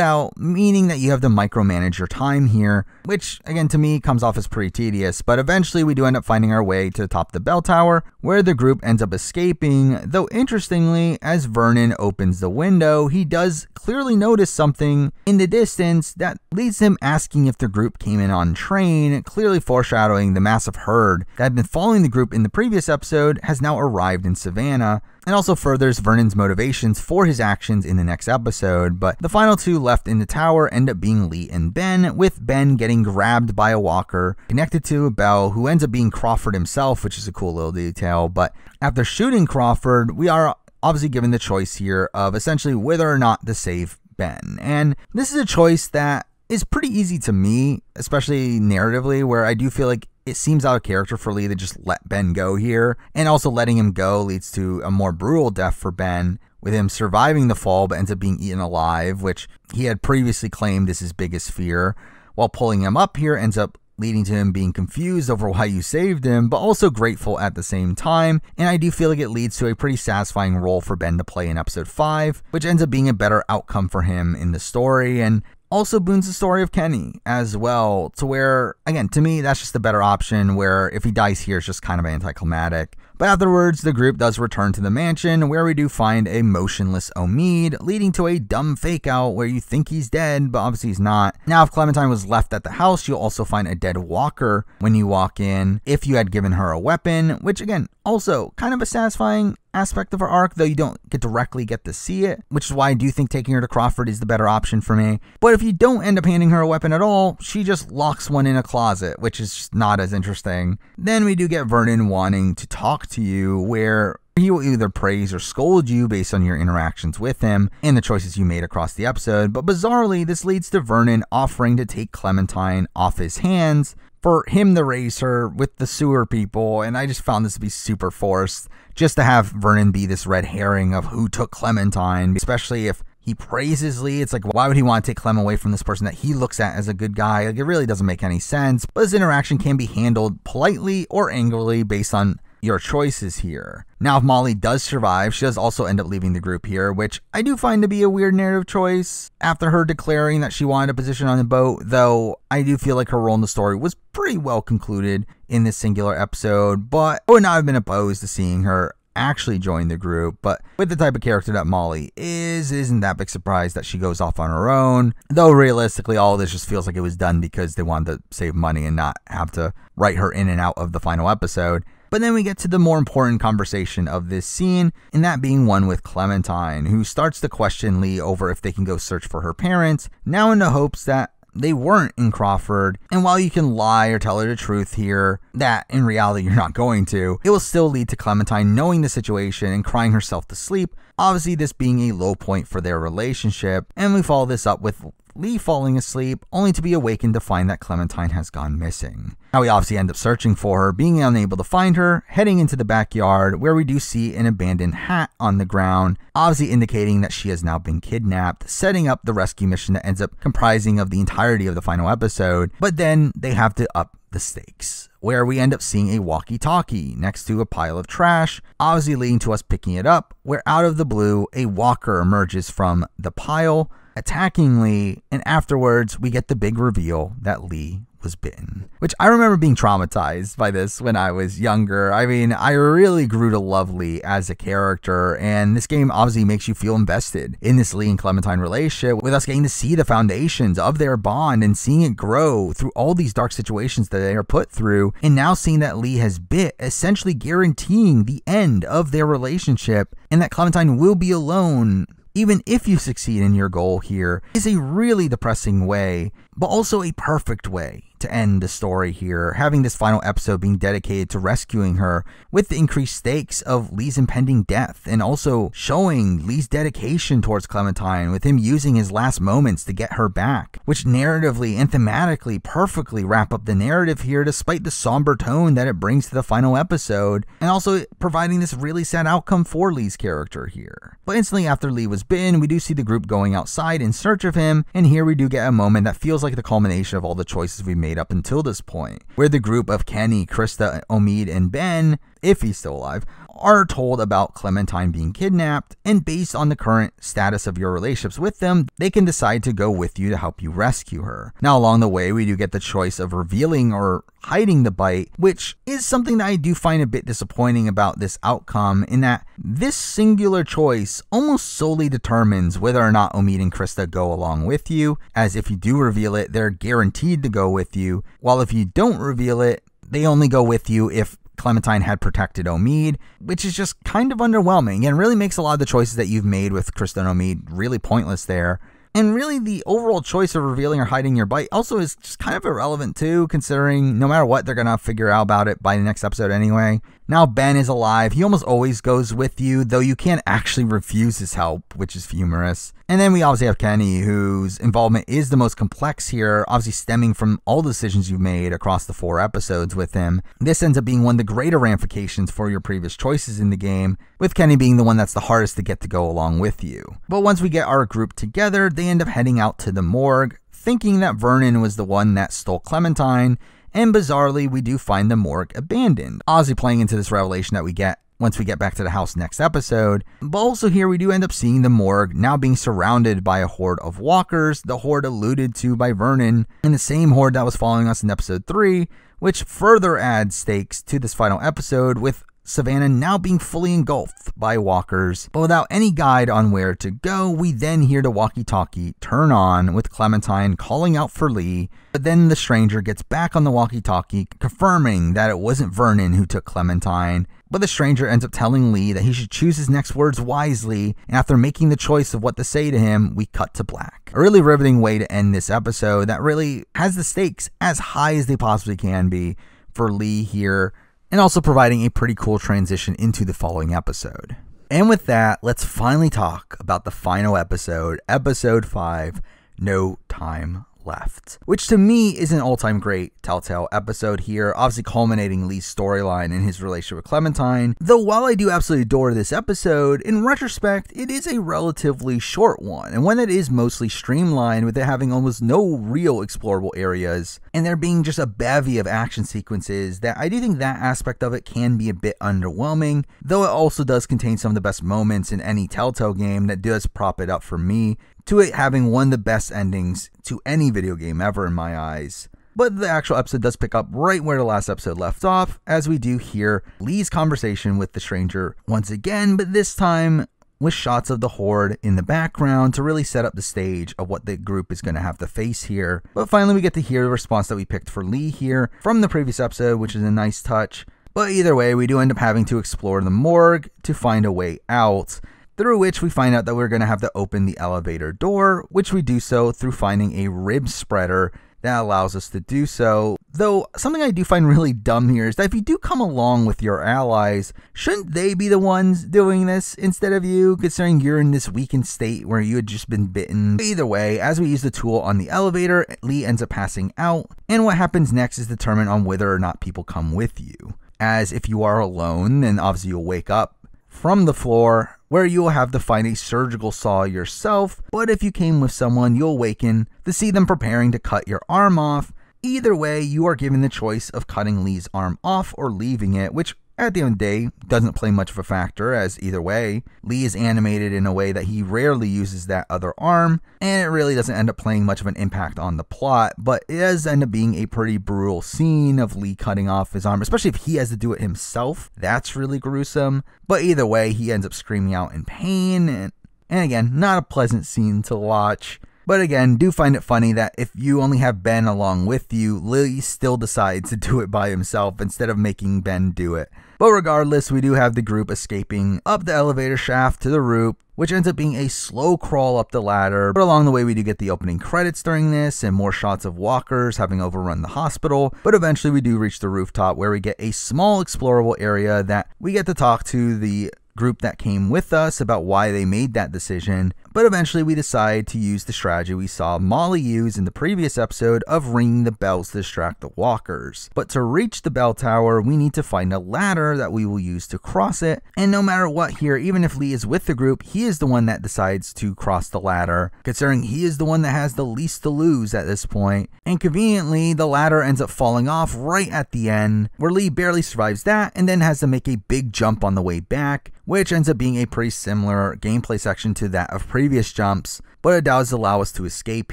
out, meaning that you have to micromanage your time here, which again to me comes off as pretty tedious, but eventually we do end up finding our way to the top of the bell tower, where the group ends up escaping escaping, though interestingly, as Vernon opens the window, he does clearly notice something in the distance that leads him asking if the group came in on train, clearly foreshadowing the massive herd that had been following the group in the previous episode has now arrived in Savannah. And also furthers Vernon's motivations for his actions in the next episode. But the final two left in the tower end up being Lee and Ben, with Ben getting grabbed by a walker connected to a bell who ends up being Crawford himself, which is a cool little detail. But after shooting Crawford, we are obviously given the choice here of essentially whether or not to save Ben. And this is a choice that is pretty easy to me, especially narratively, where I do feel like it seems out of character for Lee to just let Ben go here. And also letting him go leads to a more brutal death for Ben, with him surviving the fall but ends up being eaten alive, which he had previously claimed is his biggest fear. While pulling him up here ends up leading to him being confused over why you saved him, but also grateful at the same time. And I do feel like it leads to a pretty satisfying role for Ben to play in episode 5, which ends up being a better outcome for him in the story. And also boons the story of Kenny as well, to where, again, to me, that's just the better option, where if he dies here, it's just kind of anticlimactic. But afterwards, the group does return to the mansion, where we do find a motionless Omid, leading to a dumb fake out where you think he's dead, but obviously he's not. Now, if Clementine was left at the house, you'll also find a dead walker when you walk in, if you had given her a weapon, which again, also kind of a satisfying aspect of her arc, though you don't get directly get to see it, which is why I do think taking her to Crawford is the better option for me. But if you don't end up handing her a weapon at all, she just locks one in a closet, which is not as interesting. Then we do get Vernon wanting to talk to you, where he will either praise or scold you based on your interactions with him and the choices you made across the episode, but bizarrely, this leads to Vernon offering to take Clementine off his hands for him to raise her with the sewer people, and I just found this to be super forced. Just to have Vernon be this red herring of who took Clementine, especially if he praises Lee. It's like, why would he want to take Clem away from this person that he looks at as a good guy? Like, it really doesn't make any sense. But this interaction can be handled politely or angrily based on your choices here. Now, if Molly does survive, she does also end up leaving the group here, which I do find to be a weird narrative choice after her declaring that she wanted a position on the boat, though I do feel like her role in the story was pretty well concluded in this singular episode, but I would not have been opposed to seeing her actually join the group, but with the type of character that Molly is, isn't that big surprise that she goes off on her own. Though realistically, all this just feels like it was done because they wanted to save money and not have to write her in and out of the final episode. But then we get to the more important conversation of this scene, and that being one with Clementine, who starts to question Lee over if they can go search for her parents, now in the hopes that they weren't in Crawford. And while you can lie or tell her the truth here, that in reality you're not going to, it will still lead to Clementine knowing the situation and crying herself to sleep. Obviously, this being a low point for their relationship. And we follow this up with Lee falling asleep, only to be awakened to find that Clementine has gone missing. Now we obviously end up searching for her, being unable to find her, heading into the backyard where we do see an abandoned hat on the ground, obviously indicating that she has now been kidnapped, setting up the rescue mission that ends up comprising of the entirety of the final episode. But then they have to up the stakes, where we end up seeing a walkie talkie next to a pile of trash, obviously leading to us picking it up, where out of the blue, a walker emerges from the pile attacking Lee, and afterwards we get the big reveal that Lee was bitten. Which I remember being traumatized by this when I was younger. I mean, I really grew to love Lee as a character, and this game obviously makes you feel invested in this Lee and Clementine relationship, with us getting to see the foundations of their bond and seeing it grow through all these dark situations that they are put through, and now seeing that Lee has bit, essentially guaranteeing the end of their relationship, and that Clementine will be alone even if you succeed in your goal here, is a really depressing way, but also a perfect way to end the story here, having this final episode being dedicated to rescuing her with the increased stakes of Lee's impending death and also showing Lee's dedication towards Clementine with him using his last moments to get her back, which narratively and thematically perfectly wrap up the narrative here despite the somber tone that it brings to the final episode, and also providing this really sad outcome for Lee's character here. But instantly after Lee was bitten, we do see the group going outside in search of him, and here we do get a moment that feels like the culmination of all the choices we made up until this point, where the group of Kenny, Christa, Omid, and Ben, if he's still alive, are told about Clementine being kidnapped, and based on the current status of your relationships with them, they can decide to go with you to help you rescue her. Now, along the way, we do get the choice of revealing or hiding the bite, which is something that I do find a bit disappointing about this outcome, in that this singular choice almost solely determines whether or not Omid and Christa go along with you, as if you do reveal it, they're guaranteed to go with you, while if you don't reveal it, they only go with you if Clementine had protected Omid, which is just kind of underwhelming and really makes a lot of the choices that you've made with Christa and Omid really pointless there. And really, the overall choice of revealing or hiding your bite also is just kind of irrelevant, too, considering no matter what, they're going to figure out about it by the next episode anyway. Now, Ben is alive. He almost always goes with you, though you can't actually refuse his help, which is humorous. And then we obviously have Kenny, whose involvement is the most complex here, obviously stemming from all the decisions you've made across the four episodes with him. This ends up being one of the greater ramifications for your previous choices in the game, with Kenny being the one that's the hardest to get to go along with you. But once we get our group together, they end up heading out to the morgue, thinking that Vernon was the one that stole Clementine and bizarrely, we do find the morgue abandoned. Ozzy playing into this revelation that we get once we get back to the house next episode. But also here we do end up seeing the morgue now being surrounded by a horde of walkers, the horde alluded to by Vernon, and the same horde that was following us in episode 3, which further adds stakes to this final episode with Savannah now being fully engulfed by walkers. But without any guide on where to go, we then hear the walkie talkie turn on with Clementine calling out for Lee. But then the stranger gets back on the walkie talkie, confirming that it wasn't Vernon who took Clementine. But the stranger ends up telling Lee that he should choose his next words wisely, and after making the choice of what to say to him, we cut to black. A really riveting way to end this episode that really has the stakes as high as they possibly can be for Lee here and also providing a pretty cool transition into the following episode. And with that, let's finally talk about the final episode, episode 5 No Time left, which to me is an all time great Telltale episode here, obviously culminating Lee's storyline and his relationship with Clementine. Though, while I do absolutely adore this episode, in retrospect, it is a relatively short one, and one that is mostly streamlined with it having almost no real explorable areas, and there being just a bevy of action sequences that I do think that aspect of it can be a bit underwhelming, though it also does contain some of the best moments in any Telltale game that does prop it up for me to it having one of the best endings to any video game ever in my eyes. But the actual episode does pick up right where the last episode left off, as we do hear Lee's conversation with the stranger once again, but this time with shots of the horde in the background to really set up the stage of what the group is going to have to face here. But finally, we get to hear the response that we picked for Lee here from the previous episode, which is a nice touch. But either way, we do end up having to explore the morgue to find a way out through which we find out that we're going to have to open the elevator door, which we do so through finding a rib spreader that allows us to do so. Though, something I do find really dumb here is that if you do come along with your allies, shouldn't they be the ones doing this instead of you, considering you're in this weakened state where you had just been bitten? Either way, as we use the tool on the elevator, Lee ends up passing out, and what happens next is determined on whether or not people come with you. As if you are alone, then obviously you'll wake up from the floor where you will have to find a surgical saw yourself, but if you came with someone, you'll awaken to see them preparing to cut your arm off. Either way, you are given the choice of cutting Lee's arm off or leaving it, which at the end of the day, doesn't play much of a factor, as either way, Lee is animated in a way that he rarely uses that other arm, and it really doesn't end up playing much of an impact on the plot, but it does end up being a pretty brutal scene of Lee cutting off his arm, especially if he has to do it himself. That's really gruesome. But either way, he ends up screaming out in pain, and, and again, not a pleasant scene to watch. But again, do find it funny that if you only have Ben along with you, Lily still decides to <laughs> do it by himself instead of making Ben do it. But regardless, we do have the group escaping up the elevator shaft to the roof, which ends up being a slow crawl up the ladder. But along the way, we do get the opening credits during this and more shots of walkers having overrun the hospital. But eventually, we do reach the rooftop where we get a small explorable area that we get to talk to the group that came with us about why they made that decision but eventually, we decide to use the strategy we saw Molly use in the previous episode of ringing the bells to distract the walkers. But to reach the bell tower, we need to find a ladder that we will use to cross it. And no matter what here, even if Lee is with the group, he is the one that decides to cross the ladder, considering he is the one that has the least to lose at this point. And conveniently, the ladder ends up falling off right at the end, where Lee barely survives that and then has to make a big jump on the way back, which ends up being a pretty similar gameplay section to that of previous jumps, but it does allow us to escape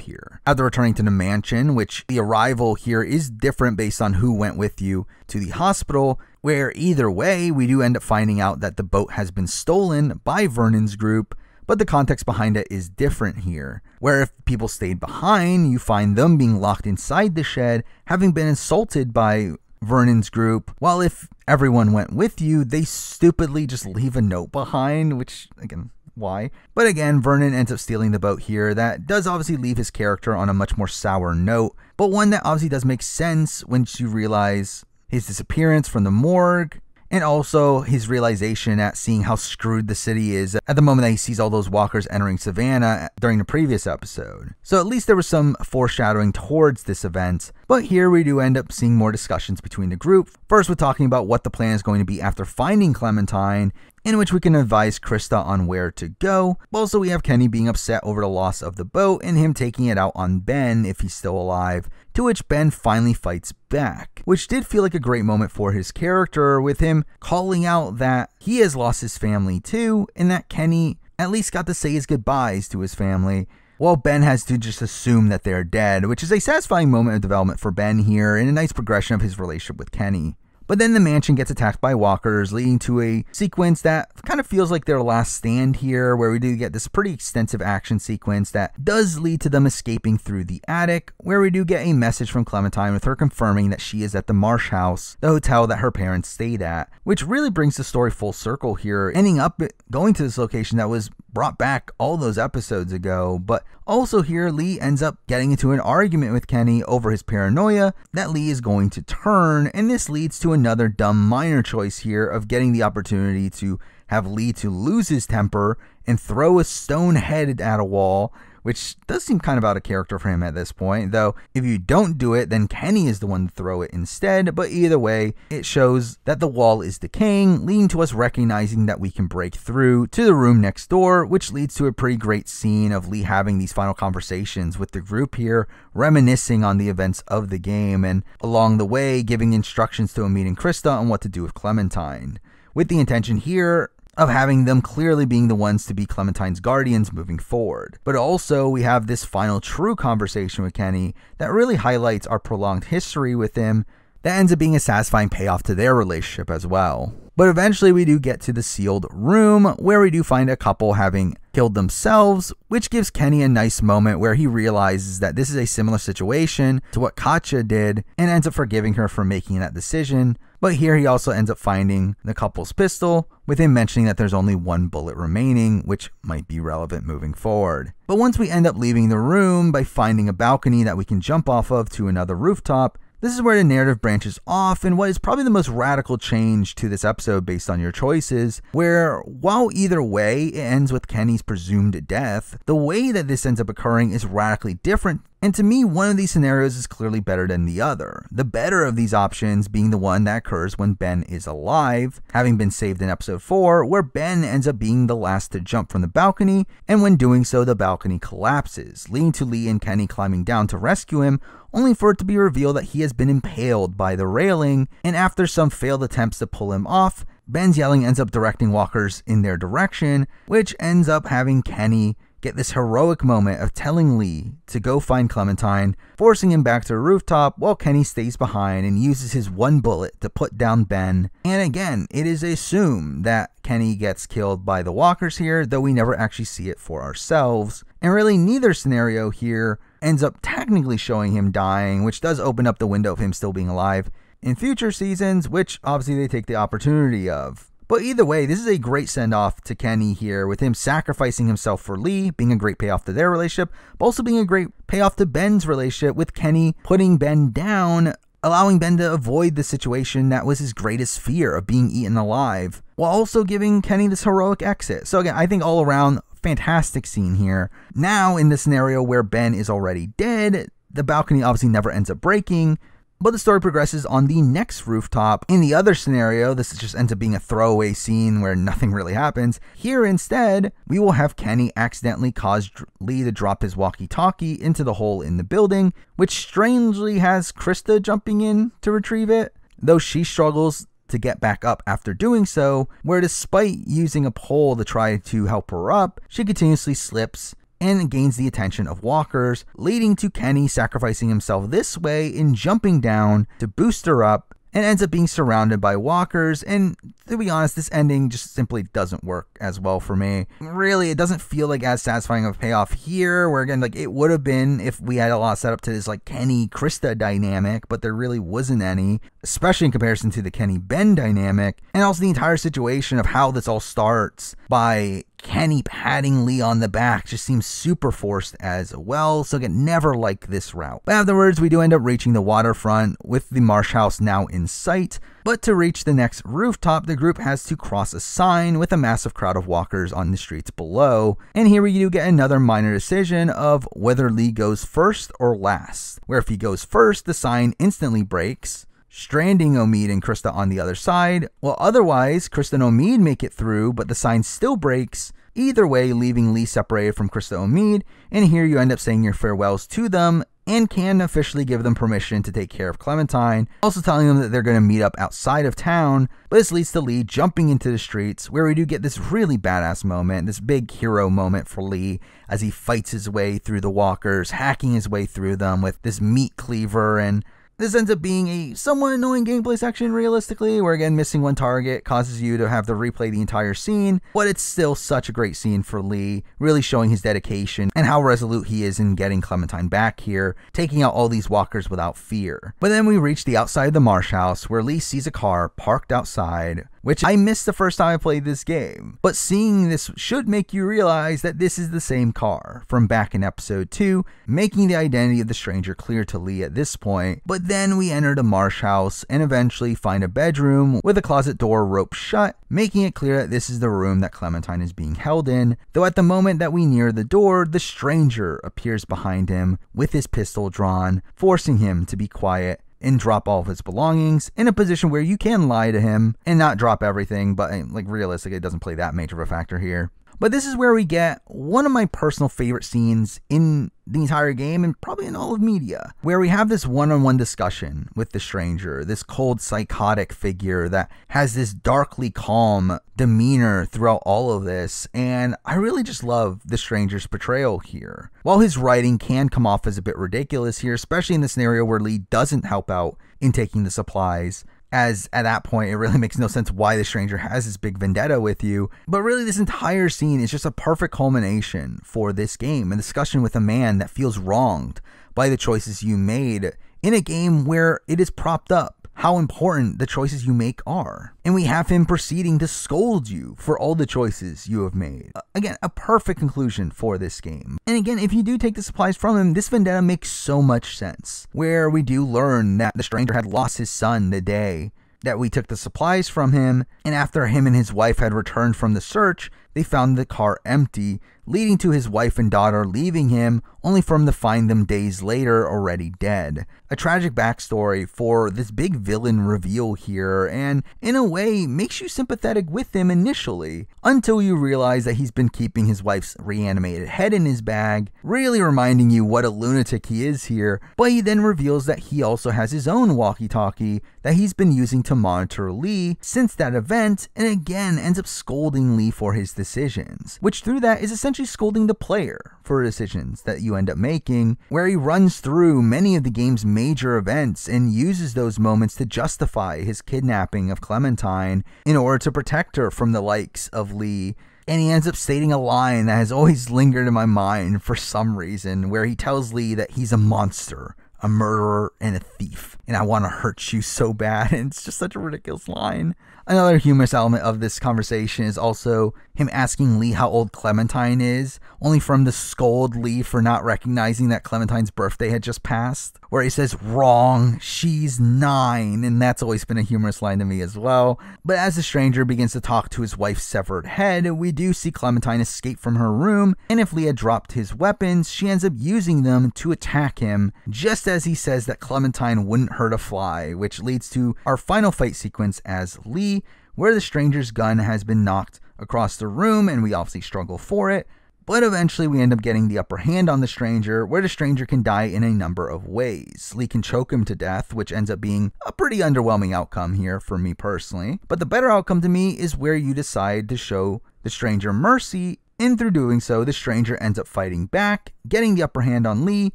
here. After returning to the mansion, which the arrival here is different based on who went with you to the hospital, where either way, we do end up finding out that the boat has been stolen by Vernon's group, but the context behind it is different here. Where if people stayed behind, you find them being locked inside the shed, having been insulted by Vernon's group. While if everyone went with you, they stupidly just leave a note behind, which, again, why. But again, Vernon ends up stealing the boat here. That does obviously leave his character on a much more sour note, but one that obviously does make sense once you realize his disappearance from the morgue and also his realization at seeing how screwed the city is at the moment that he sees all those walkers entering Savannah during the previous episode. So at least there was some foreshadowing towards this event, but here we do end up seeing more discussions between the group. First, we're talking about what the plan is going to be after finding Clementine, in which we can advise Christa on where to go. Also, we have Kenny being upset over the loss of the boat and him taking it out on Ben if he's still alive, to which Ben finally fights back, which did feel like a great moment for his character, with him calling out that he has lost his family too, and that Kenny at least got to say his goodbyes to his family. While Ben has to just assume that they're dead, which is a satisfying moment of development for Ben here and a nice progression of his relationship with Kenny. But then the mansion gets attacked by walkers, leading to a sequence that kind of feels like their last stand here, where we do get this pretty extensive action sequence that does lead to them escaping through the attic, where we do get a message from Clementine with her confirming that she is at the Marsh House, the hotel that her parents stayed at, which really brings the story full circle here, ending up going to this location that was brought back all those episodes ago. But also, here, Lee ends up getting into an argument with Kenny over his paranoia that Lee is going to turn, and this leads to another dumb minor choice here of getting the opportunity to have Lee to lose his temper and throw a stone head at a wall which does seem kind of out of character for him at this point. Though, if you don't do it, then Kenny is the one to throw it instead. But either way, it shows that the wall is decaying, leading to us recognizing that we can break through to the room next door, which leads to a pretty great scene of Lee having these final conversations with the group here, reminiscing on the events of the game, and along the way, giving instructions to Omid and Christa on what to do with Clementine. With the intention here of having them clearly being the ones to be Clementine's guardians moving forward. But also, we have this final true conversation with Kenny that really highlights our prolonged history with him that ends up being a satisfying payoff to their relationship as well. But eventually, we do get to the sealed room where we do find a couple having killed themselves, which gives Kenny a nice moment where he realizes that this is a similar situation to what Katjaa did and ends up forgiving her for making that decision. But here he also ends up finding the couple's pistol, with him mentioning that there's only one bullet remaining, which might be relevant moving forward. But once we end up leaving the room by finding a balcony that we can jump off of to another rooftop, this is where the narrative branches off and what is probably the most radical change to this episode based on your choices, where while either way it ends with Kenny's presumed death, the way that this ends up occurring is radically different and to me, one of these scenarios is clearly better than the other. The better of these options being the one that occurs when Ben is alive, having been saved in episode 4, where Ben ends up being the last to jump from the balcony, and when doing so, the balcony collapses, leading to Lee and Kenny climbing down to rescue him, only for it to be revealed that he has been impaled by the railing, and after some failed attempts to pull him off, Ben's yelling ends up directing walkers in their direction, which ends up having Kenny get this heroic moment of telling Lee to go find Clementine, forcing him back to a rooftop while Kenny stays behind and uses his one bullet to put down Ben. And again, it is assumed that Kenny gets killed by the walkers here, though we never actually see it for ourselves. And really, neither scenario here ends up technically showing him dying, which does open up the window of him still being alive in future seasons, which obviously they take the opportunity of. But either way, this is a great send off to Kenny here, with him sacrificing himself for Lee, being a great payoff to their relationship, but also being a great payoff to Ben's relationship, with Kenny putting Ben down, allowing Ben to avoid the situation that was his greatest fear of being eaten alive, while also giving Kenny this heroic exit. So, again, I think all around, fantastic scene here. Now, in the scenario where Ben is already dead, the balcony obviously never ends up breaking. But the story progresses on the next rooftop. In the other scenario, this just ends up being a throwaway scene where nothing really happens. Here, instead, we will have Kenny accidentally cause Lee to drop his walkie talkie into the hole in the building, which strangely has Christa jumping in to retrieve it, though she struggles to get back up after doing so, where despite using a pole to try to help her up, she continuously slips and gains the attention of walkers, leading to Kenny sacrificing himself this way in jumping down to boost her up and ends up being surrounded by walkers. And to be honest, this ending just simply doesn't work as well for me. Really, it doesn't feel like as satisfying of a payoff here, where again, like it would have been if we had a lot set up to this like Kenny Christa dynamic, but there really wasn't any, especially in comparison to the Kenny Ben dynamic, and also the entire situation of how this all starts by Kenny patting Lee on the back just seems super forced as well, so again, never like this route. But afterwards, we do end up reaching the waterfront with the marsh house now in sight. But to reach the next rooftop, the group has to cross a sign with a massive crowd of walkers on the streets below. And here we do get another minor decision of whether Lee goes first or last, where if he goes first, the sign instantly breaks, stranding Omid and Christa on the other side, while otherwise, Christa and Omid make it through, but the sign still breaks, either way, leaving Lee separated from Christa and Omid, and here you end up saying your farewells to them and can officially give them permission to take care of Clementine, also telling them that they're going to meet up outside of town. But this leads to Lee jumping into the streets, where we do get this really badass moment, this big hero moment for Lee as he fights his way through the walkers, hacking his way through them with this meat cleaver and this ends up being a somewhat annoying gameplay section, realistically, where again, missing one target causes you to have to replay the entire scene, but it's still such a great scene for Lee, really showing his dedication and how resolute he is in getting Clementine back here, taking out all these walkers without fear. But then we reach the outside of the marsh house, where Lee sees a car parked outside, which I missed the first time I played this game. But seeing this should make you realize that this is the same car from back in episode 2, making the identity of the stranger clear to Lee at this point. But then we enter the marsh house and eventually find a bedroom with a closet door roped shut, making it clear that this is the room that Clementine is being held in. Though at the moment that we near the door, the stranger appears behind him with his pistol drawn, forcing him to be quiet and drop all of his belongings in a position where you can lie to him and not drop everything, but eh, like realistically, it doesn't play that major of a factor here. But this is where we get one of my personal favorite scenes in the entire game and probably in all of media, where we have this one on one discussion with the stranger, this cold, psychotic figure that has this darkly calm demeanor throughout all of this. And I really just love the stranger's portrayal here. While his writing can come off as a bit ridiculous here, especially in the scenario where Lee doesn't help out in taking the supplies, as at that point it really <laughs> makes no sense why the stranger has this big vendetta with you. But really, this entire scene is just a perfect culmination for this game a discussion with a man that feels wronged by the choices you made in a game where it is propped up how important the choices you make are. And we have him proceeding to scold you for all the choices you have made. Uh, again, a perfect conclusion for this game. And again, if you do take the supplies from him, this vendetta makes so much sense. Where we do learn that the stranger had lost his son the day that we took the supplies from him, and after him and his wife had returned from the search, they found the car empty, leading to his wife and daughter leaving him, only for him to find them days later already dead. A tragic backstory for this big villain reveal here, and in a way makes you sympathetic with him initially, until you realize that he's been keeping his wife's reanimated head in his bag, really reminding you what a lunatic he is here, but he then reveals that he also has his own walkie talkie that he's been using to monitor Lee since that event, and again ends up scolding Lee for his decisions, which through that is essentially scolding the player for decisions that you end up making, where he runs through many of the game's major events and uses those moments to justify his kidnapping of Clementine in order to protect her from the likes of Lee and he ends up stating a line that has always lingered in my mind for some reason, where he tells Lee that he's a monster, a murderer, and a thief, and I want to hurt you so bad. <laughs> And it's just such a ridiculous line. Another humorous element of this conversation is also him asking Lee how old Clementine is, only from the scold Lee for not recognizing that Clementine's birthday had just passed, where he says, Wrong, she's nine, and that's always been a humorous line to me as well. But as the stranger begins to talk to his wife's severed head, we do see Clementine escape from her room, and if Lee had dropped his weapons, she ends up using them to attack him, just as he says that Clementine wouldn't hurt a fly, which leads to our final fight sequence as Lee where the stranger's gun has been knocked across the room, and we obviously struggle for it. But eventually, we end up getting the upper hand on the stranger, where the stranger can die in a number of ways. Lee can choke him to death, which ends up being a pretty underwhelming outcome here for me personally. But the better outcome to me is where you decide to show the stranger mercy, and through doing so, the stranger ends up fighting back, getting the upper hand on Lee,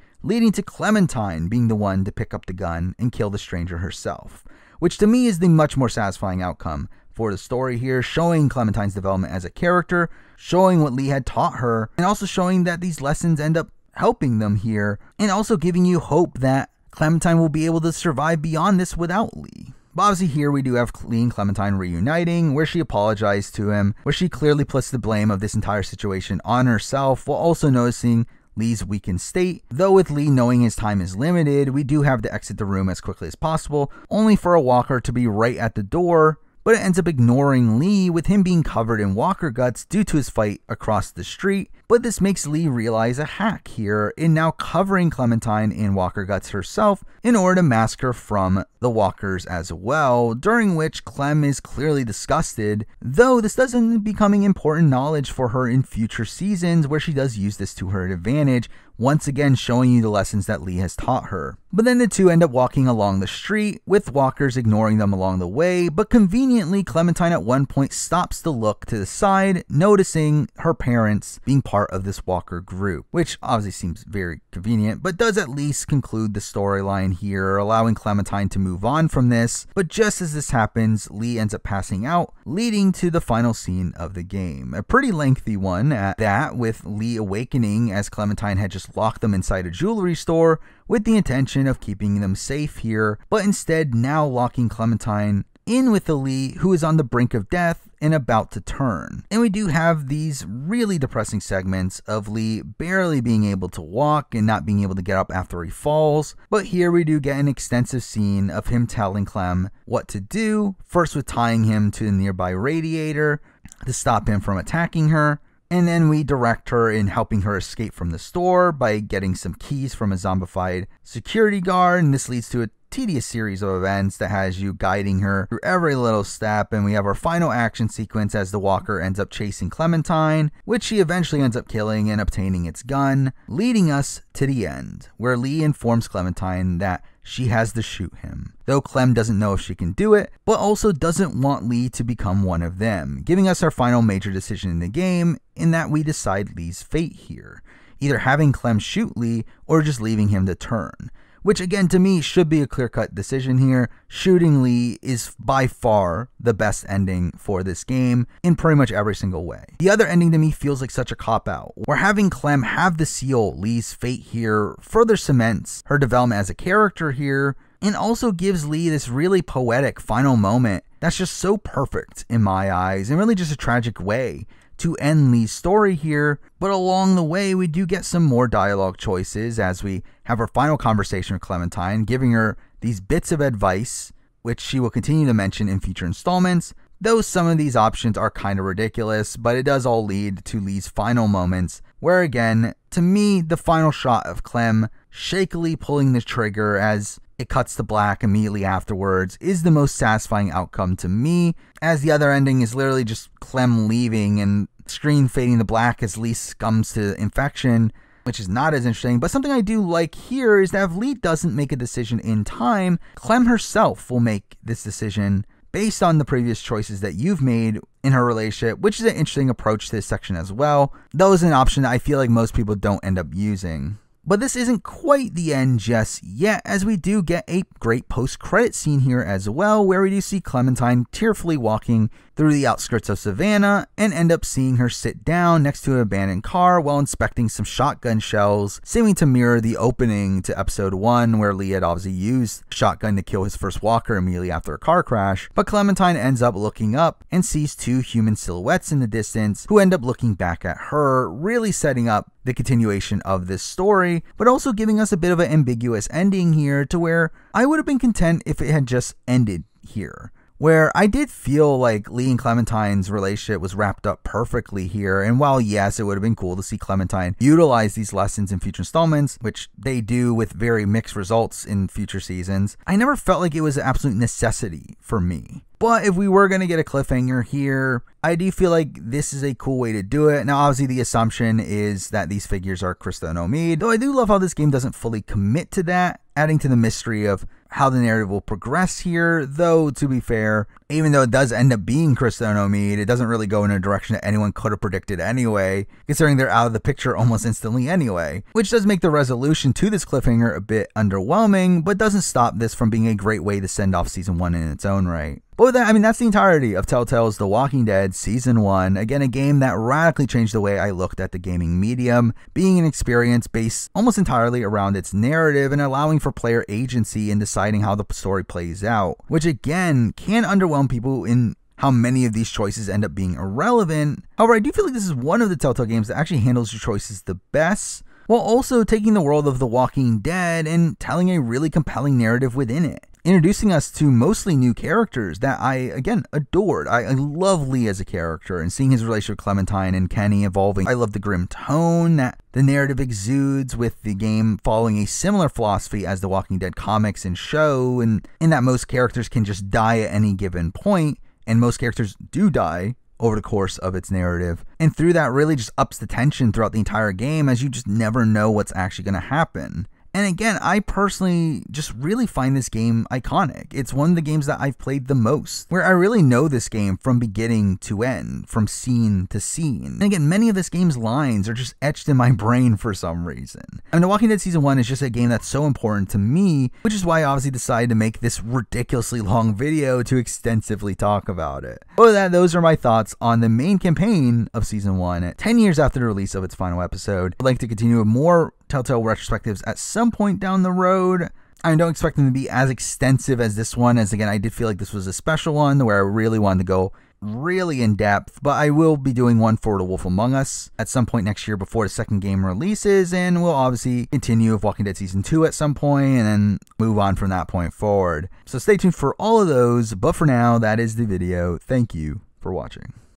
leading to Clementine being the one to pick up the gun and kill the stranger herself which to me is the much more satisfying outcome for the story here, showing Clementine's development as a character, showing what Lee had taught her, and also showing that these lessons end up helping them here, and also giving you hope that Clementine will be able to survive beyond this without Lee. But obviously, here we do have Lee and Clementine reuniting, where she apologized to him, where she clearly puts the blame of this entire situation on herself, while also noticing Lee's weakened state. Though with Lee knowing his time is limited, we do have to exit the room as quickly as possible, only for a walker to be right at the door but it ends up ignoring Lee with him being covered in walker guts due to his fight across the street. But this makes Lee realize a hack here in now covering Clementine in walker guts herself in order to mask her from the walkers as well, during which Clem is clearly disgusted, though this doesn't becoming important knowledge for her in future seasons where she does use this to her advantage, once again showing you the lessons that Lee has taught her. But then the two end up walking along the street, with walkers ignoring them along the way, but conveniently, Clementine at one point stops to look to the side, noticing her parents being part of this walker group, which obviously seems very convenient, but does at least conclude the storyline here, allowing Clementine to move on from this. But just as this happens, Lee ends up passing out, leading to the final scene of the game. A pretty lengthy one at that, with Lee awakening as Clementine had just just lock them inside a jewelry store with the intention of keeping them safe here, but instead now locking Clementine in with Lee who is on the brink of death and about to turn. And we do have these really depressing segments of Lee barely being able to walk and not being able to get up after he falls. But here we do get an extensive scene of him telling Clem what to do, first with tying him to a nearby radiator to stop him from attacking her, and then we direct her in helping her escape from the store by getting some keys from a zombified security guard. And this leads to a tedious series of events that has you guiding her through every little step. And we have our final action sequence as the walker ends up chasing Clementine, which she eventually ends up killing and obtaining its gun, leading us to the end, where Lee informs Clementine that she has to shoot him. Though Clem doesn't know if she can do it, but also doesn't want Lee to become one of them, giving us our final major decision in the game in that we decide Lee's fate here. Either having Clem shoot Lee or just leaving him to turn which again to me should be a clear cut decision here. Shooting Lee is by far the best ending for this game in pretty much every single way. The other ending to me feels like such a cop out, where having Clem have the seal Lee's fate here further cements her development as a character here and also gives Lee this really poetic final moment that's just so perfect in my eyes and really just a tragic way to end Lee's story here, but along the way, we do get some more dialogue choices as we have our final conversation with Clementine, giving her these bits of advice, which she will continue to mention in future installments. Though some of these options are kind of ridiculous, but it does all lead to Lee's final moments, where again, to me, the final shot of Clem shakily pulling the trigger as it cuts to black immediately afterwards is the most satisfying outcome to me, as the other ending is literally just Clem leaving and screen fading to black as Lee succumbs to infection, which is not as interesting. But something I do like here is that if Lee doesn't make a decision in time, Clem herself will make this decision based on the previous choices that you've made in her relationship, which is an interesting approach to this section as well. Though is an option that I feel like most people don't end up using. But this isn't quite the end just yet, as we do get a great post credit scene here as well, where we do see Clementine tearfully walking through the outskirts of Savannah and end up seeing her sit down next to an abandoned car while inspecting some shotgun shells, seeming to mirror the opening to episode 1 where Lee had obviously used shotgun to kill his first walker immediately after a car crash. But Clementine ends up looking up and sees two human silhouettes in the distance who end up looking back at her, really setting up the continuation of this story, but also giving us a bit of an ambiguous ending here to where I would have been content if it had just ended here where I did feel like Lee and Clementine's relationship was wrapped up perfectly here. And while, yes, it would have been cool to see Clementine utilize these lessons in future installments, which they do with very mixed results in future seasons, I never felt like it was an absolute necessity for me. But if we were going to get a cliffhanger here, I do feel like this is a cool way to do it. Now, obviously, the assumption is that these figures are Christa and Omid, though I do love how this game doesn't fully commit to that, adding to the mystery of how the narrative will progress here, though, to be fair, even though it does end up being Christa and Omid, it doesn't really go in a direction that anyone could have predicted anyway, considering they're out of the picture almost instantly anyway, which does make the resolution to this cliffhanger a bit underwhelming, but doesn't stop this from being a great way to send off season one in its own right. But with that, I mean, that's the entirety of Telltale's The Walking Dead Season 1. Again, a game that radically changed the way I looked at the gaming medium, being an experience based almost entirely around its narrative and allowing for player agency in deciding how the story plays out, which again can underwhelm people in how many of these choices end up being irrelevant. However, I do feel like this is one of the Telltale games that actually handles your choices the best, while also taking the world of The Walking Dead and telling a really compelling narrative within it introducing us to mostly new characters that I, again, adored. I, I, love Lee as a character and seeing his relationship with Clementine and Kenny evolving. I love the grim tone that the narrative exudes with the game following a similar philosophy as the Walking Dead comics and show, and in that most characters can just die at any given point, and most characters do die over the course of its narrative. And through that, really just ups the tension throughout the entire game as you just never know what's actually going to happen. And again, I personally just really find this game iconic. It's one of the games that I've played the most, where I really know this game from beginning to end, from scene to scene. And again, many of this game's lines are just etched in my <laughs> brain for some reason. I mean, The Walking Dead Season 1 is just a game that's so important to me, which is why I obviously decided to make this ridiculously long video to extensively talk about it. But that, those are my thoughts on the main campaign of Season 1, 10 years after the release of its final episode. I'd like to continue with more Telltale retrospectives at some point down the road. I don't expect them to be as extensive as this one, as again, I did feel like this was a special one where I really wanted to go really in depth, but I will be doing one for The Wolf Among Us at some point next year before the second game releases, and we'll obviously continue with Walking Dead Season 2 at some point and then move on from that point forward. So stay tuned for all of those, but for now, that is the video. Thank you for watching.